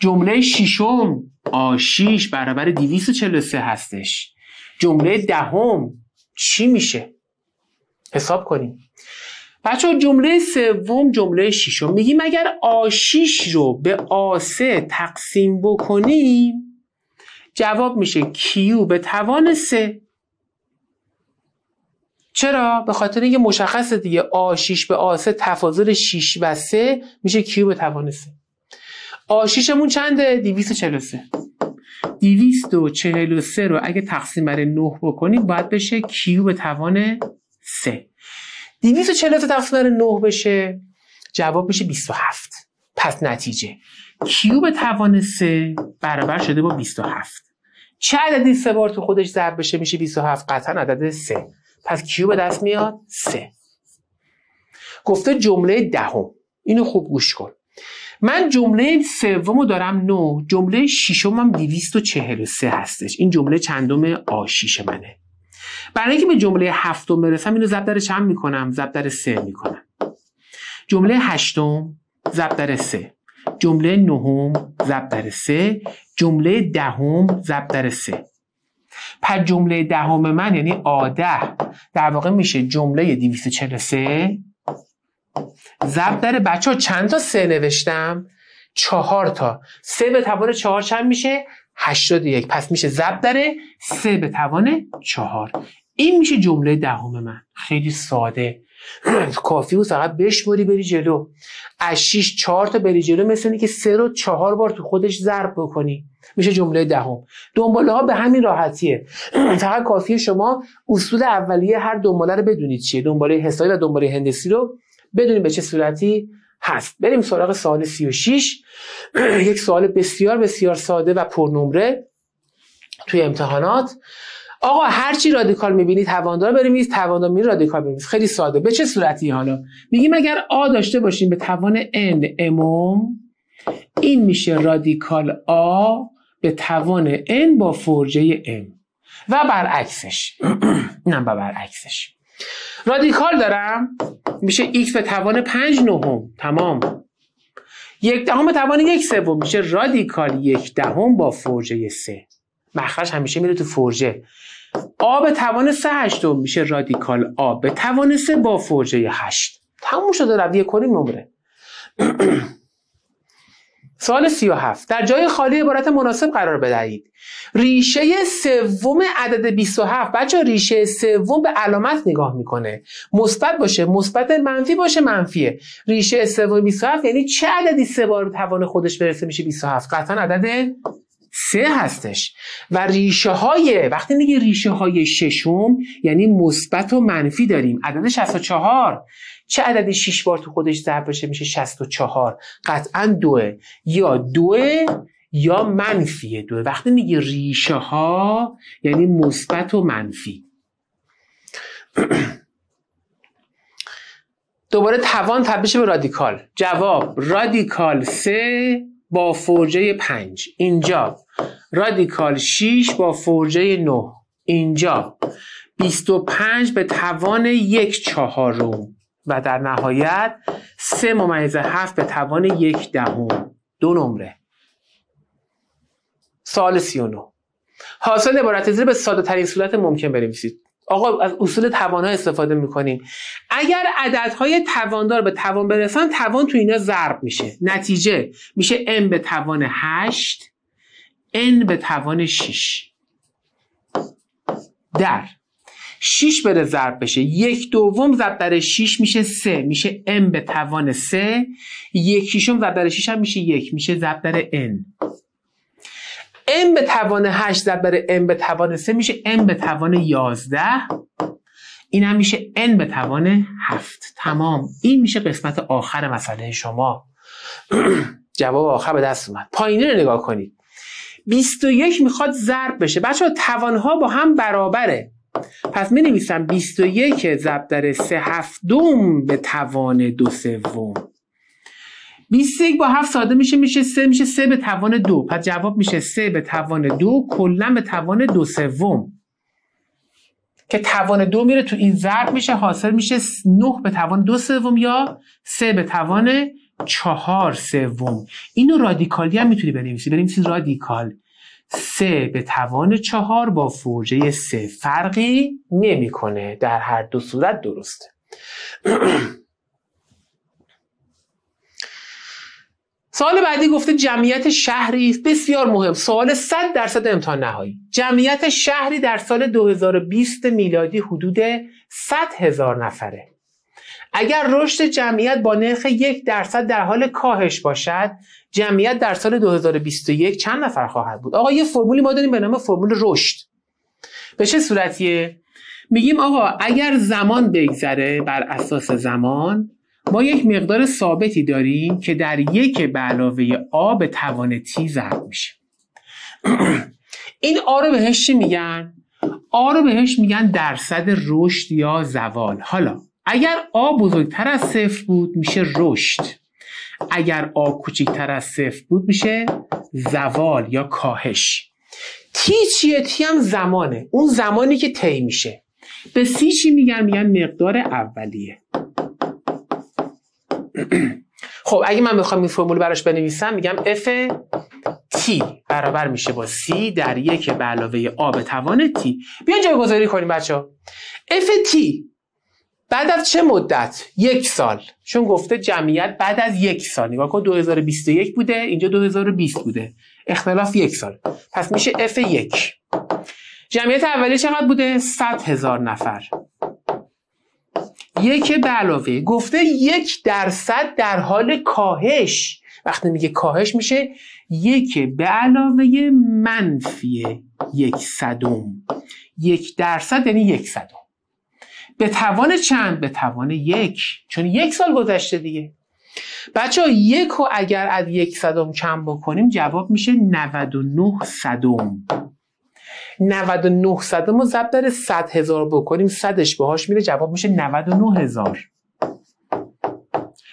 جمله ششم. آشیش برابر 243 هستش. جمله دهم. چی میشه؟ حساب کنیم. بچه جمله سوم جمله ششم. میگیم اگر آشیش رو به آسه تقسیم بکنیم جواب میشه کیو؟ به توان سه. چرا؟ به خاطر اینکه مشخصه دیگه. آ6 به آ3 تفاضل 6 و 3 میشه کیو به توان 3 آ6مون چنده؟ 243 243 رو اگه تقسیم بر 9 بکنیم باید بشه کیو به توان 3 243 تقسیم بر 9 بشه جواب میشه 27 پس نتیجه. کیو به توان 3 برابر شده با 27 چه عددی سه بار تو خودش ضرب بشه میشه 27 قطعا عدد 3 پس کیو به دست میاد؟ 3 گفته جمله دهم. اینو خوب گوش کن. من جمله سومو دارم 9 جمله ششم هم 243 هستش. این جمله چندم آشیش منه. برای اینکه به جمله هفتم برسم اینو ضرب در چند می‌کنم؟ ضرب در 3 می‌کنم. جمله هشتم ضرب در 3 جمله نهم ضرب در 3 جمله دهم ضرب در 3 پس جمله دهم من یعنی آده. در واقع میشه جمله 243 ضرب در بچه ها چند تا سه نوشتم؟ چهار تا. سه به توان چهار چند میشه؟ هشتاد یک. پس میشه ضرب در سه به توان چهار. این میشه جمله دهم من. خیلی ساده. <clears throat> کافی بود فقط بشماری بری جلو. از 6 4 تا بری جلو مثل اینه که سه رو چهار بار تو خودش ضرب بکنی. میشه جمله دهم. دنباله ها به همین راحتیه. <clears throat> فقط کافیه شما اصول اولیه هر دنباله رو بدونید چیه. دنباله حسابی و دنباله هندسی رو بدونیم به چه صورتی هست. بریم سراغ سوال 36 <clears throat> یک سوال بسیار بسیار ساده و پرنمره توی امتحانات. آقا هر چی رادیکال می‌بینی تواندار بنویس تواندار می رادیکال بنویس خیلی ساده. به چه صورتی حالا؟ میگیم اگر آ داشته باشیم به توان n اموم این میشه رادیکال آ به توان n با فرجه m. و برعکسش. <clears throat> اینم با برعکسش. رادیکال دارم. میشه x به توان 5 نهم. تمام. یک دهم به توان یک سوم. میشه رادیکال یک دهم با فرجه سه. مخرج همیشه میره تو فرجه آ به توان سه هشتم میشه رادیکال آ. به توان سه با فرجه هشت. تموم شده رویه کنیم نمره. <clears throat> سوال 37 در جای خالی عبارت مناسب قرار بدهید. ریشه سوم عدد 27 بچه ریشه سوم به علامت نگاه می‌کنه. مثبت باشه. مثبت منفی باشه منفیه. ریشه سوم 27 یعنی چه عددی سه بار توان خودش برسه میشه 27 قطعا عدد سه هستش. و ریشه های وقتی میگی ریشه های ششم یعنی مثبت و منفی داریم. عدد 64 چه عددی 6 بار تو خودش ضرب بشه میشه 64 قطعا دوه. یا دوه یا منفی دوه. وقتی میگی ریشه ها یعنی مثبت و منفی. دوباره توان تبدیل به رادیکال. جواب رادیکال 3 با فرجه 5 اینجا. رادیکال 6 با فرجه 9 اینجا. 25 به توان یک چهارم. و در نهایت 3 ممیز 7 به توان یک دهم. دو نمره. سال 39 حاصل عبارت زیر به ساده ترین صورت ممکن بنویسید. آقا از اصول توان استفاده می‌کنیم. اگر عددهای تواندار به توان برسن توان تو اینا ضرب میشه. نتیجه میشه m به توان 8 n به توان 6 در. 6 بره ضرب بشه. یک دوم ضرب در 6 میشه 3 میشه m به توان 3 یک شیشم ضرب در 6 هم میشه یک. میشه ضرب در n. m به توان 8 ضرب بر m به توان 3 میشه m به توان 11 این هم میشه n به توان 7 تمام. این میشه قسمت آخر مسئله شما. <clears throat> جواب آخر به دست اومد. پایینی رو نگاه کنید. 21 می‌خواد ضرب بشه. بچه ها توانها با هم برابره. پس می نویسم 21 ضرب در 3 هفتم به توان دو سوم. 21 با 7 ساده میشه میشه 3 میشه 3 به توان 2 پس جواب میشه 3 به توان 2 کلا به توان 2 سوم. که توان 2 میره تو این ضرب میشه حاصل میشه 9 به توان 2 سوم یا 3 به توان 4 سوم. اینو رادیکالی هم می‌تونی بنویسی. بنویسی رادیکال. 3 به توان 4 با فرجه 3 فرقی نمی‌کنه. در هر دو صورت درسته. <clears throat> سوال بعدی گفته جمعیت شهری بسیار مهم. سوال 100 درصد امتحان نهایی. جمعیت شهری در سال 2020 میلادی حدود 100 هزار نفره. اگر رشد جمعیت با نرخ یک درصد در حال کاهش باشد جمعیت در سال 2021 چند نفر خواهد بود؟ آقا یه فرمولی ما داریم به نام فرمول رشد. به چه صورتیه؟ میگیم آقا اگر زمان بگذره بر اساس زمان ما یک مقدار ثابتی داریم که در یک به علاوه آ به توان تی ضرب میشه. <clears throat> این آ رو بهش چی میگن؟ آ رو بهش میگن درصد رشد یا زوال. حالا اگر آ بزرگتر از صفر بود میشه رشد. اگر آ کوچکتر از صفر بود میشه زوال یا کاهش. تی چیه؟ تی هم زمانه. اون زمانی که طی میشه. به سی چی میگن؟ میگن مقدار اولیه. <clears throat> خب اگه من بخوام این فرمول براش بنویسم میگم f t برابر میشه با c در یک به علاوه a به توان t. بیان جایگذاری کنیم بچه ها. F t بعد از چه مدت؟ یک سال. چون گفته جمعیت بعد از یک سال. نگاه کن 2021 بوده اینجا 2020 بوده. اختلاف یک سال. پس میشه f یک. جمعیت اولیه چقدر بوده؟ 100 هزار نفر. یک به علاوه گفته یک درصد در حال کاهش. وقتی میگه کاهش میشه یک به علاوه منفی یک صدم. یک درصد یعنی یک صدم. به توان چند؟ به توان یک. چون یک سال گذشته دیگه. بچه ها یک رو اگر از یک صدم کم بکنیم جواب میشه 99 صدم. 99 صدم رو ضرب در 100 هزار بکنیم صدش باهاش میره جواب میشه 99 هزار.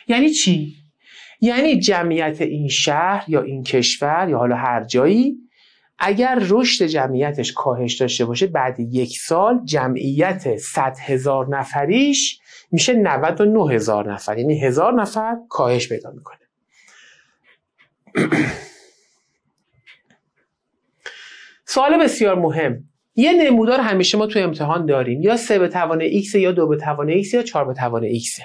یعنی چی؟ یعنی جمعیت این شهر یا این کشور یا حالا هر جایی اگر رشد جمعیتش کاهش داشته باشه بعد یک سال جمعیت 100 هزار نفریش میشه 99 هزار نفر. یعنی هزار نفر کاهش پیدا می‌کنه. سوال بسیار مهم. یه نمودار همیشه ما توی امتحان داریم. یا سه به توان x یا دو به توان x یا چهار به توان x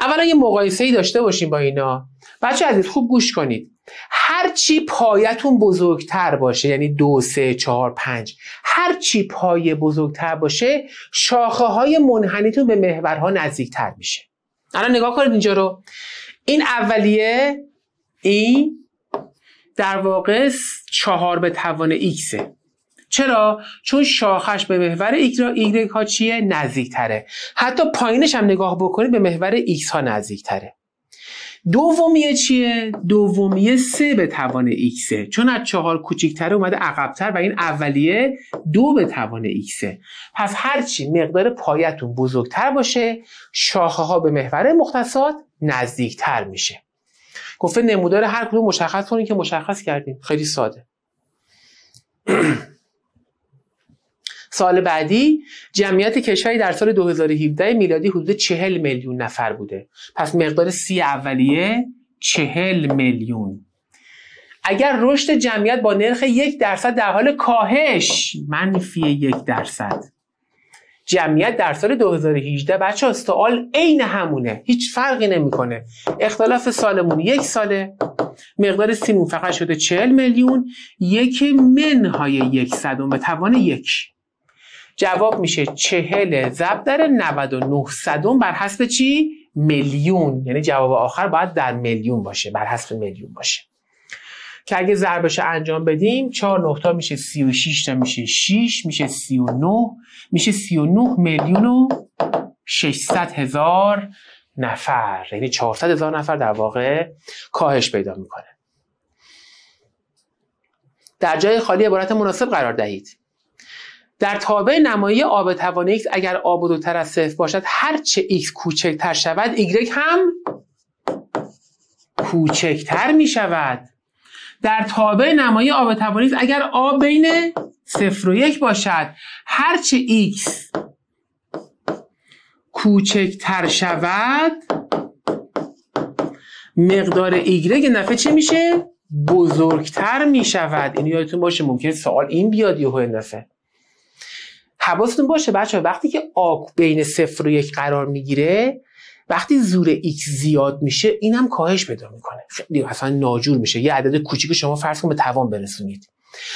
اولا یه مقایسه ای داشته باشیم با اینا. بچه عزیز خوب گوش کنید. هر چی پایتون بزرگتر باشه یعنی دو سه چهار پنج هر چی پایه بزرگتر باشه شاخه های منحنیتون به محورها نزدیکتر میشه. الان نگاه کنید اینجا رو. این اولیه این در واقع چهار به توان ایکسه چرا؟ چون شاخش به محور ایگرگ ها چیه؟ نزدیک تره حتی پایینش هم نگاه بکنید به محور ایکس ها نزدیک تره دومیه چیه؟ دومیه سه به توان ایکسه چون از چهار کوچیکتره اومده عقبتر و این اولیه دو به توان ایکسه پس هرچی مقدار پایه تون بزرگتر باشه شاخه ها به محور مختصات نزدیکتر میشه گفته نمودار هر کدوم مشخص کنید که مشخص کردیم خیلی ساده. <clears throat> سال بعدی جمعیت کشوری در سال 2017 میلادی حدود 40 میلیون نفر بوده. پس مقدار سی اولیه 40 میلیون. اگر رشد جمعیت با نرخ یک درصد در حال کاهش منفی یک درصد. جمعیت در سال 2018 بچه ها سوال عین همونه. هیچ فرقی نمی‌کنه. اختلاف سالمون یک ساله. مقدار سیمون فقط شده 40 میلیون. یک منهای یک صدم به توان یک. جواب میشه چهل. ضرب در 99 صدم بر حسب چی؟ میلیون. یعنی جواب آخر باید در میلیون باشه. بر حسب میلیون باشه. که اگه ضربش انجام بدیم 4 نقطه میشه 36 تا میشه 6 میشه 39 میشه 39 میلیون و 600 هزار نفر. یعنی 400 هزار نفر در واقع کاهش پیدا می‌کنه. در جای خالی عبارت مناسب قرار دهید. در تابع نمایی آب توان x اگر آب بزرگتر از صفر باشد هر چه x کوچکتر شود y هم کوچکتر می شود در تابع نمایی آب x اگر آب بین صفر و یک باشد هر چه x کوچکتر شود مقدار y نفع چه میشه؟ بزرگتر می شود این یادتون باشه ممکن سوال این بیاد یهو نفع حواستون باشه بچه وقتی که آ بین صفر و یک قرار می‌گیره وقتی زور x زیاد میشه این هم کاهش پیدا می‌کنه. خیلی اصلا ناجور میشه. یه عدد کوچیک شما فرض کن به توان برسونید.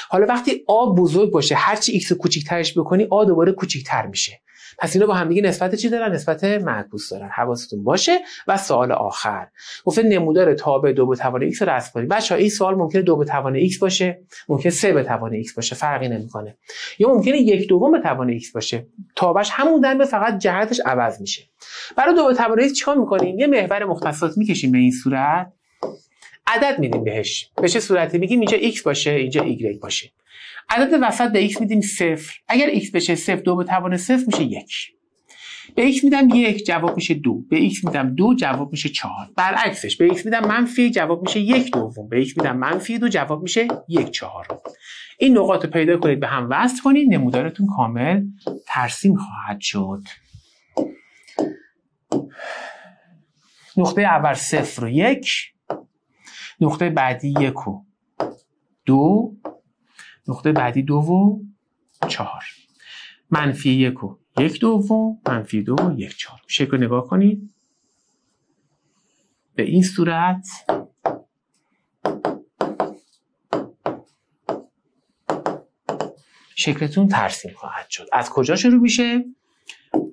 حالا وقتی آ بزرگ باشه هرچی x کوچیکترش بکنی آ دوباره کوچیکتر میشه. پس اینا با همدیگه نسبت چی دارن؟ نسبت معکوس دارن. حواستون باشه و سوال آخر. گفته نمودار تابع دو به توان x رو رسم کنید. بچا این سوال ممکنه دو به توان x باشه ممکنه سه به توان x باشه فرقی نمی‌کنه. یا ممکنه یک دوم به توان x باشه. تابعش همون دنبه فقط جهتش عوض میشه. برای دو به توان x چیکار می‌کنیم؟ یه محور مختصات می‌کشیم به این صورت. عدد میدیم بهش. به چه صورتی؟ میگیم اینجا x باشه اینجا y باشه. عدد وسط به x میدیم صفر. اگر x بشه صفر دو به توان صفر میشه یک. به x میدم یک جواب میشه دو. به x میدم دو جواب میشه چهار. برعکسش به x میدم منفی جواب میشه یک دوم. به x میدم منفی دو جواب میشه یک چهار. این نقاط رو پیدا کنید به هم وصل کنید. نمودارتون کامل ترسیم خواهد شد. نقطه اول صفر و یک. نقطه بعدی یک و دو. نقطه بعدی دو و چهار. منفی یک و یک دوم منفی دو و یک چهار. شکل نگاه کنید به این صورت شکلتون ترسیم خواهد شد. از کجا شروع میشه؟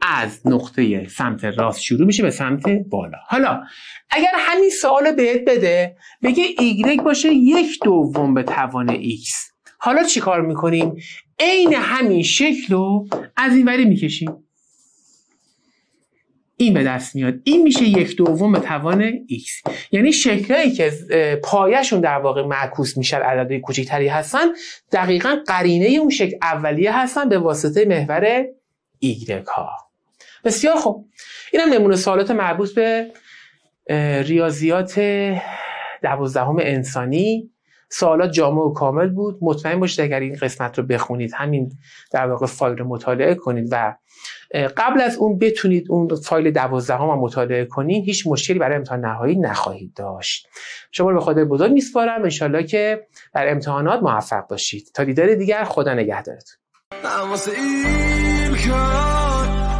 از نقطه سمت راست شروع میشه به سمت بالا. حالا اگر همین سوال بهت بده بگه ایگرگ باشه یک دوم به توان x حالا چی کار می‌کنیم؟ عین همین شکل رو از این وری می‌کشیم. این به دست میاد. این میشه یک دوم توان x. یعنی شکلهایی که پایشون در واقع معکوس میشن عددهای کوچکتری هستن دقیقا قرینه اون شکل اولیه هستن به واسطه محور y ها. بسیار خوب. این هم نمونه سوالات مربوط به ریاضیات دوازدهم انسانی. سوالات جامع و کامل بود. مطمئن باشید اگر این قسمت رو بخونید همین در واقع فایل رو مطالعه کنید و قبل از اون بتونید اون فایل دوازدهم رو مطالعه کنید هیچ مشکلی برای امتحان نهایی نخواهید داشت. شما رو به خدا بزرگ میسپارم. انشالله که در امتحانات موفق باشید. تا دیدار دیگر خدا نگهدارتون.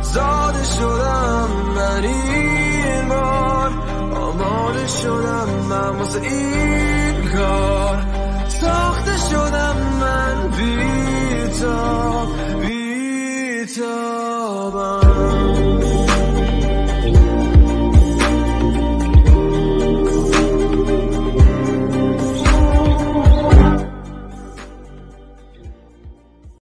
زاده شدم من این بار. آماده شدم واسه این کار. ساخته شدم من بی تو بی تو